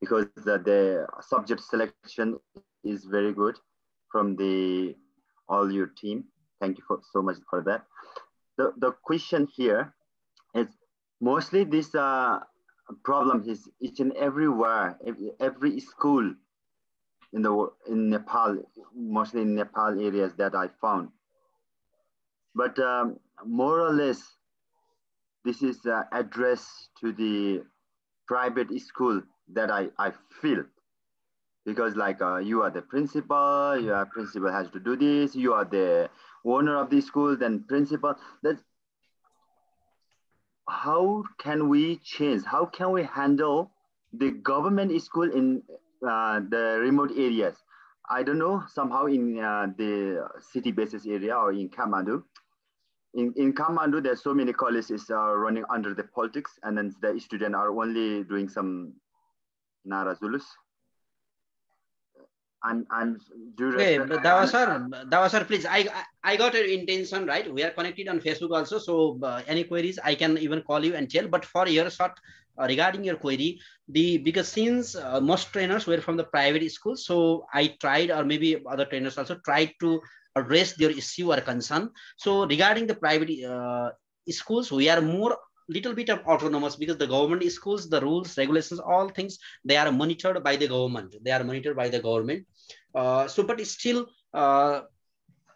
because the, the subject selection is very good from the all your team. Thank you for so much for that. The, the question here is mostly this uh, problem is each and everywhere, every, every school in the in Nepal, mostly in Nepal areas that I found. But um, more or less, this is uh, addressed to the private school that I, I feel. Because like uh, you are the principal your principal has to do this you are the owner of the school then principal. That how can we change? How can we handle the government school in uh, the remote areas i don't know somehow in uh, the city basis area or in kathmandu in, in kathmandu there's so many colleges uh, running under the politics and then the students are only doing some nara julus I'm I'm due Okay, respect- but Dawa sir, Dawa sir, please. I, I I got your intention right. We are connected on Facebook also. So uh, any queries, I can even call you and tell. But for your short regarding your query, the because since uh, most trainers were from the private school, so I tried, or maybe other trainers also tried to address their issue or concern. So regarding the private uh, schools, we are more little bit of autonomous because the government schools, the rules, regulations, all things they are monitored by the government. They are monitored by the government. Uh, so, but still uh,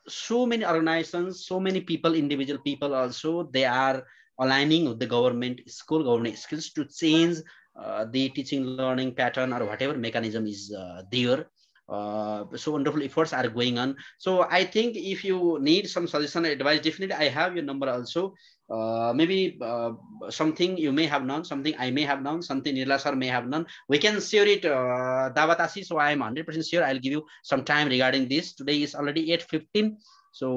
so many organizations, so many people, individual people also, they are aligning with the government school, government skills to change uh, the teaching learning pattern or whatever mechanism is uh, there. Uh, so wonderful efforts are going on. So I think if you need some suggestion or advice, definitely I have your number also. Uh, maybe uh, something you may have known, something I may have known, something Nirla sir may have known. We can share it, uh. So I am 100% sure I'll give you some time regarding this. Today is already 8.15. So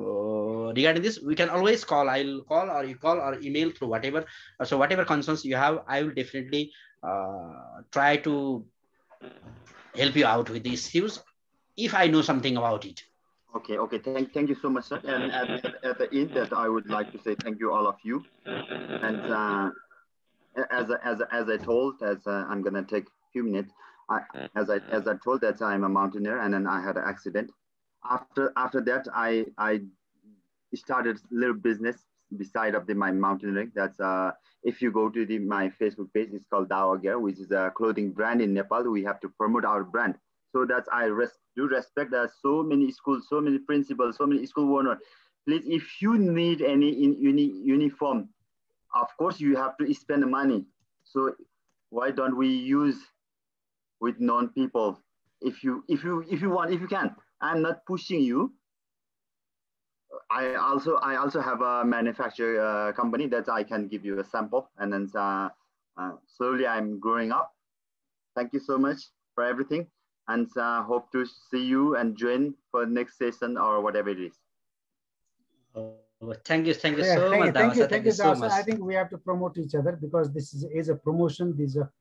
uh, regarding this, we can always call. I'll call or you call or email through whatever. Uh, so whatever concerns you have, I will definitely uh, try to help you out with these issues if I know something about it. Okay, okay. Thank, thank you so much, sir. And at, at, at the end, that I would like to say thank you all of you. And uh, as as as I told, as uh, I'm gonna take a few minutes. I, as I as I told that I'm a mountaineer, and then I had an accident. After after that, I I started little business beside of the my mountaineering. That's uh if you go to the my Facebook page, it's called Dawa Gear, which is a clothing brand in Nepal. We have to promote our brand. So that's I res- do respect that so many schools, so many principals, so many school owners. Please, if you need any in uni, uniform, of course you have to spend money. So why don't we use with non people? If you if you if you want, if you can. I'm not pushing you. I also I also have a manufacturer uh, company that I can give you a sample, and then uh, uh, slowly I'm growing up. Thank you so much for everything, and uh, hope to see you and join for next session or whatever it is. Oh, thank you, thank you Yeah, so thank much, you, thank you, Thank thank you you, so much. I think we have to promote each other because this is, is a promotion. These are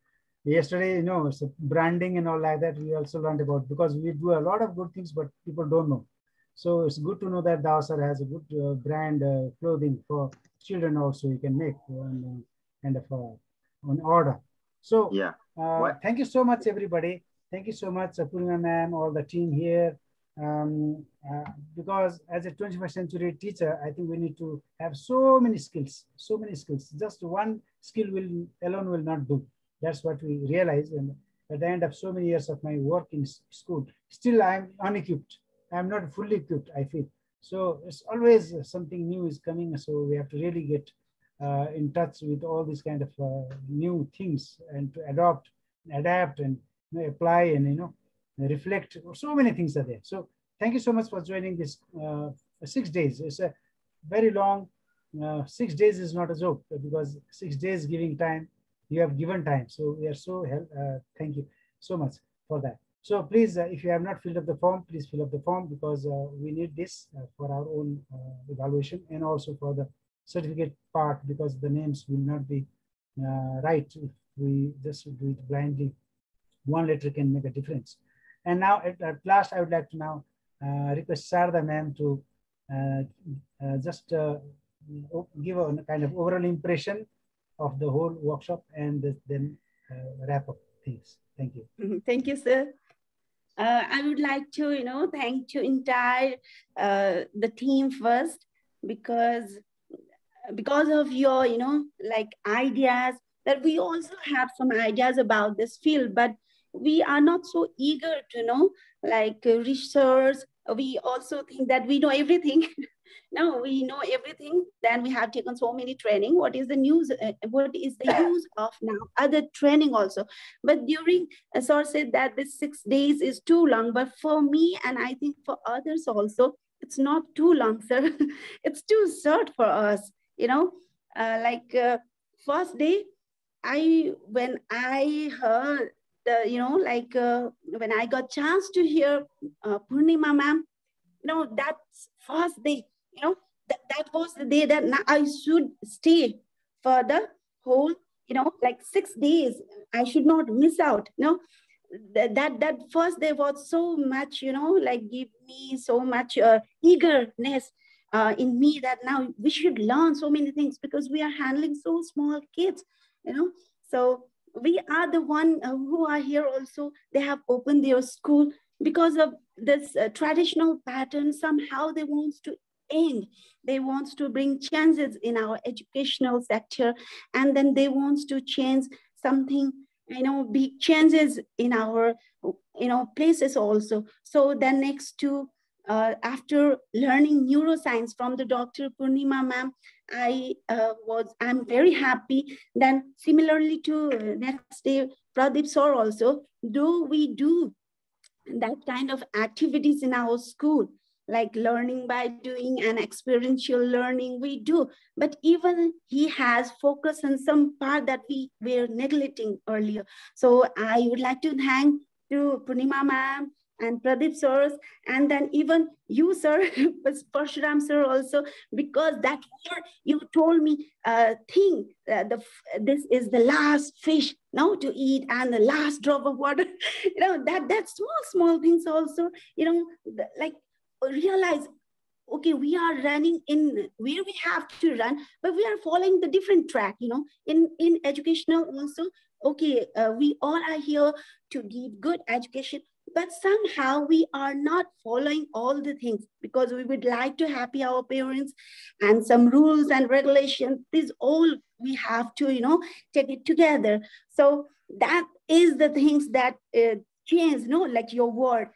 yesterday, you know, so branding and all like that, we also learned about because we do a lot of good things, but people don't know. So it's good to know that Dawsar has a good uh, brand uh, clothing for children also you can make and uh, kind of uh, on order. So yeah, uh, thank you so much, everybody. Thank you so much, Purnima ma'am, all the team here. Um, uh, because as a 21st century teacher, I think we need to have so many skills, so many skills. Just one skill will alone will not do. That's what we realized. And at the end of so many years of my work in school, still I'm unequipped. I'm not fully equipped, I feel. So it's always something new is coming. So we have to really get uh, in touch with all these kind of uh, new things and to adopt, adapt and you know, apply and, you know, reflect. So many things are there. So thank you so much for joining this uh, six days. It's a very long, uh, six days is not a joke because six days giving time, you have given time. So we are so, help. uh, thank you so much for that. So please, uh, if you have not filled up the form, please fill up the form because uh, we need this uh, for our own evaluation and also for the certificate part because the names will not be right if we just do it blindly. One letter can make a difference. And now at, at last, I would like to now uh, request Sarda ma'am to uh, uh, just give a kind of overall impression of the whole workshop and then wrap up things. Thank you. Mm-hmm. Thank you, sir. Uh, I would like to, you know, thank to entire uh, the team first because because of your, you know, like ideas that we also have some ideas about this field, but we are not so eager to know like uh, research. We also think that we know everything. now we know everything. Then we have taken so many training. What is the news? Uh, what is the use of now other training also? But during, uh, Sir said that this six days is too long. But for me, and I think for others also, it's not too long, sir. it's too short for us. You know, uh, like uh, first day, I when I heard the you know like uh, when I got chance to hear uh, Purnima ma'am, you know that's first day you know, that, that was the day that I should stay for the whole, you know, like six days. I should not miss out, you know. That, that that first day was so much, you know, like give me so much uh, eagerness uh, in me that now we should learn so many things because we are handling so small kids, you know. So we are the one uh, who are here also. They have opened their school because of this uh, traditional pattern. Somehow they want to end. They want to bring changes in our educational sector, and then they want to change something, you know, big changes in our, you know, places also. So the next to, uh, after learning neuroscience from the Dr. Purnima ma'am, I uh, was, I'm very happy. Then similarly to uh, next day, Pradeep sir also, do we do that kind of activities in our school? like learning by doing and experiential learning we do but even he has focused on some part that we were neglecting earlier so i would like to thank to Purnima ma'am and Pradeep sir, and then even you, sir, Parshuram sir also, because that word you told me, uh, think uh, the this is the last fish now to eat and the last drop of water. you know that that small small things also. You know, the, like realize okay we are running in where we have to run but we are following the different track you know in in educational also okay uh, we all are here to give good education but somehow we are not following all the things because we would like to happy our parents and some rules and regulations These all we have to you know take it together. So that is the things that uh, change no? Like your word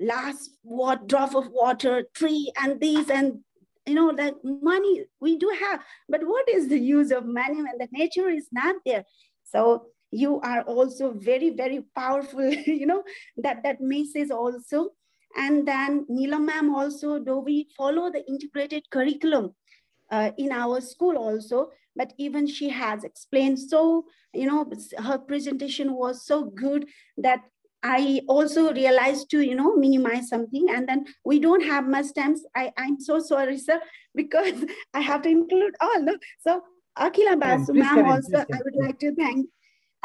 last what drop of water, tree, and these and you know that money we do have, but what is the use of money when the nature is not there? So you are also very very powerful. you know that that message also. And then Neelam ma'am also, do we follow the integrated curriculum uh, in our school also? But even she has explained so, you know, her presentation was so good that I also realized to, you know, minimize something. And then we don't have much time. I, I'm so sorry, sir, because I have to include all. No? So Akhila Basu ma'am also, I would like to thank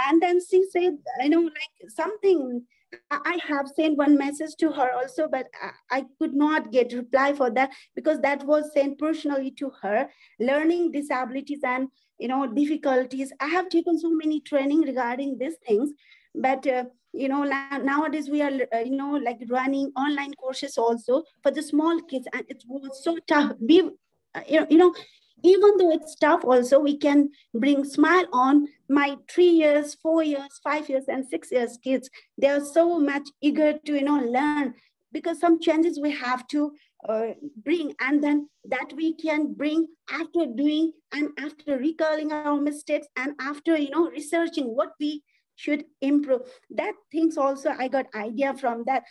And then she said, you know, like something, I have sent one message to her also, but I could not get reply for that because that was sent personally to her, learning disabilities and, you know, difficulties. I have taken so many training regarding these things, but uh, you know nowadays we are uh, you know like running online courses also for the small kids and it was so tough be uh, you know even though it's tough also we can bring smile on my three years four years five years and six years kids they are so much eager to you know learn because some changes we have to uh, bring and then that we can bring after doing and after recalling our mistakes and after you know researching what we should improve. That things also I got idea from that.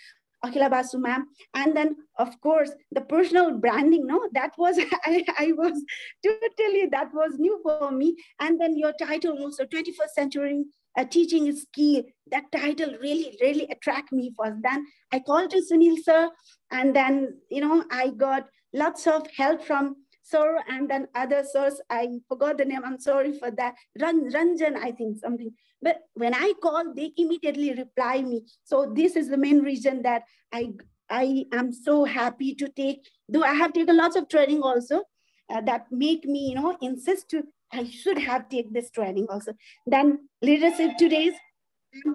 Akhila Basu ma'am. And then, of course, the personal branding, no, that was, I, I was totally, that was new for me. And then your title also, 21st century uh, teaching skill, that title really, really attract me first. Then I called to Sunil sir, and then, you know, I got lots of help from sir and then other sirs. I forgot the name, I'm sorry for that. Ran, Ranjan, I think something. But when I call, they immediately reply me. So this is the main reason that I, I am so happy to take, though I have taken lots of training also uh, that make me, you know, insist to, I should have take this training also. Then leadership today's,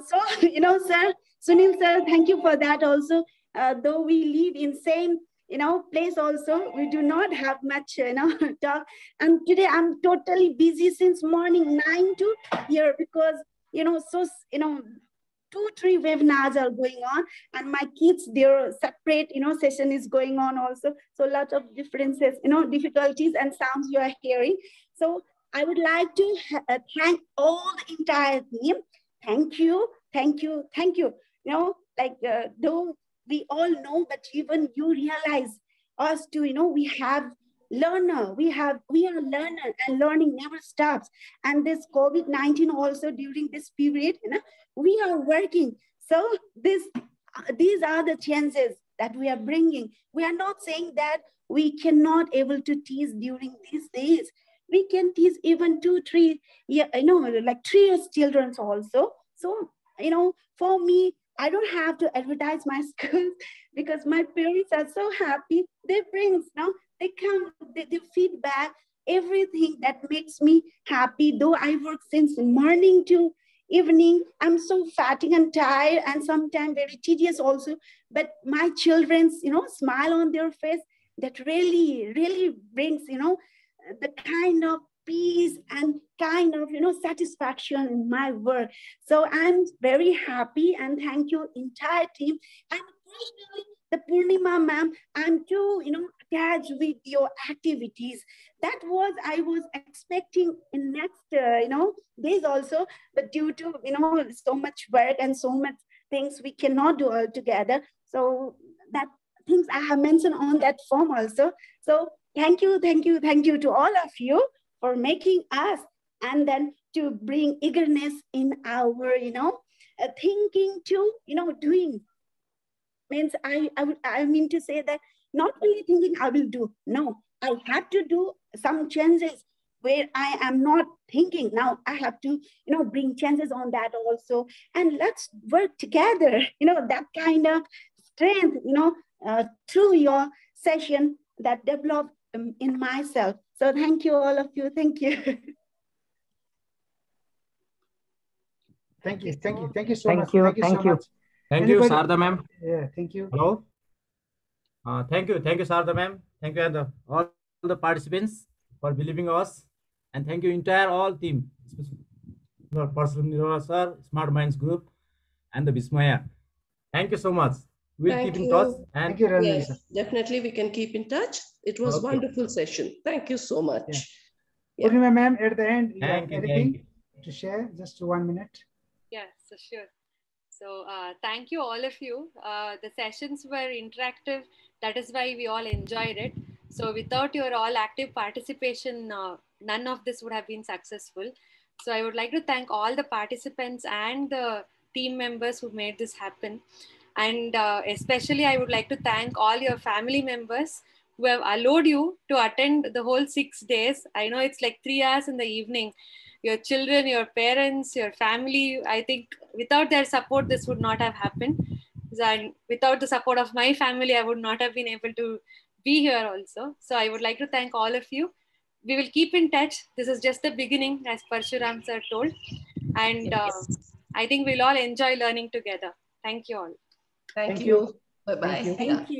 so, you know, sir, Sunil sir, thank you for that also. Uh, though we live in same you know place also we do not have much you know talk and today i'm totally busy since morning nine to here because you know, so, you know, two, three webinars are going on and my kids, their separate, you know, session is going on also. So a lot of differences, you know, difficulties and sounds you are hearing. So I would like to uh, thank all the entire team. Thank you, thank you, thank you. You know, like uh, though we all know, but even you realize us to, you know, we have learner we have we are learner and learning never stops. And this covid-19 also during this period you know, we are working. So this these are the chances that we are bringing. We are not saying that we cannot able to tease during these days. We can tease even two three yeah you know like three years children also. So you know for me I don't have to advertise my schools because my parents are so happy. They bring, you know, they come, they, they feedback everything that makes me happy. Though I work since morning to evening, I'm so fatigued and tired and sometimes very tedious also. But my children's, you know, smile on their face that really, really brings, you know, the kind of peace and kind of you know satisfaction in my work so i'm very happy and thank you entire team and personally the Purnima ma'am, I'm too, you know, attached with your activities. That was, I was expecting in next, uh, you know, days also, but due to, you know, so much work and so much things we cannot do all together. So that things I have mentioned on that form also. So thank you, thank you, thank you to all of you for making us and then to bring eagerness in our, you know, uh, thinking to, you know, doing means I, I, would, I mean to say that not only thinking I will do, no, I have to do some changes where I am not thinking. Now I have to, you know, bring changes on that also. And let's work together, you know, that kind of strength, you know, uh, through your session that developed um, in myself. So thank you, all of you. Thank you. Thank you. Thank you. Thank you so thank much. You, thank you. Thank so you. Much. Thank Anybody? you, Sarda ma'am. Yeah, thank you. Hello. Uh, thank you. Thank you, Sarda ma'am. Thank you, and the, all the participants for believing us. And thank you, entire all team, Parshuram Nirvana sir, Smart Minds Group, and the Bismaya. Thank you so much. We'll Thank keep in you. touch. And Thank you, Ranjani Yes, definitely we can keep in touch. It was Okay. wonderful session. Thank you so much. Yeah. Yeah. Purnima ma'am, at the end, you have thank you. anything Thank you. to share? Just one minute. Yeah, so sure. So uh, thank you all of you. Uh, the sessions were interactive. That is why we all enjoyed it. So without your all active participation, uh, none of this would have been successful. So I would like to thank all the participants and the team members who made this happen. And uh, especially I would like to thank all your family members who have allowed you to attend the whole six days. I know it's like three hours in the evening your children, your parents, your family. I think without their support, this would not have happened. And without the support of my family, I would not have been able to be here also. So I would like to thank all of you. We will keep in touch. This is just the beginning, as Parshuram sir told. And uh, I think we'll all enjoy learning together. Thank you all. Thank, you. Bye bye. Thank you.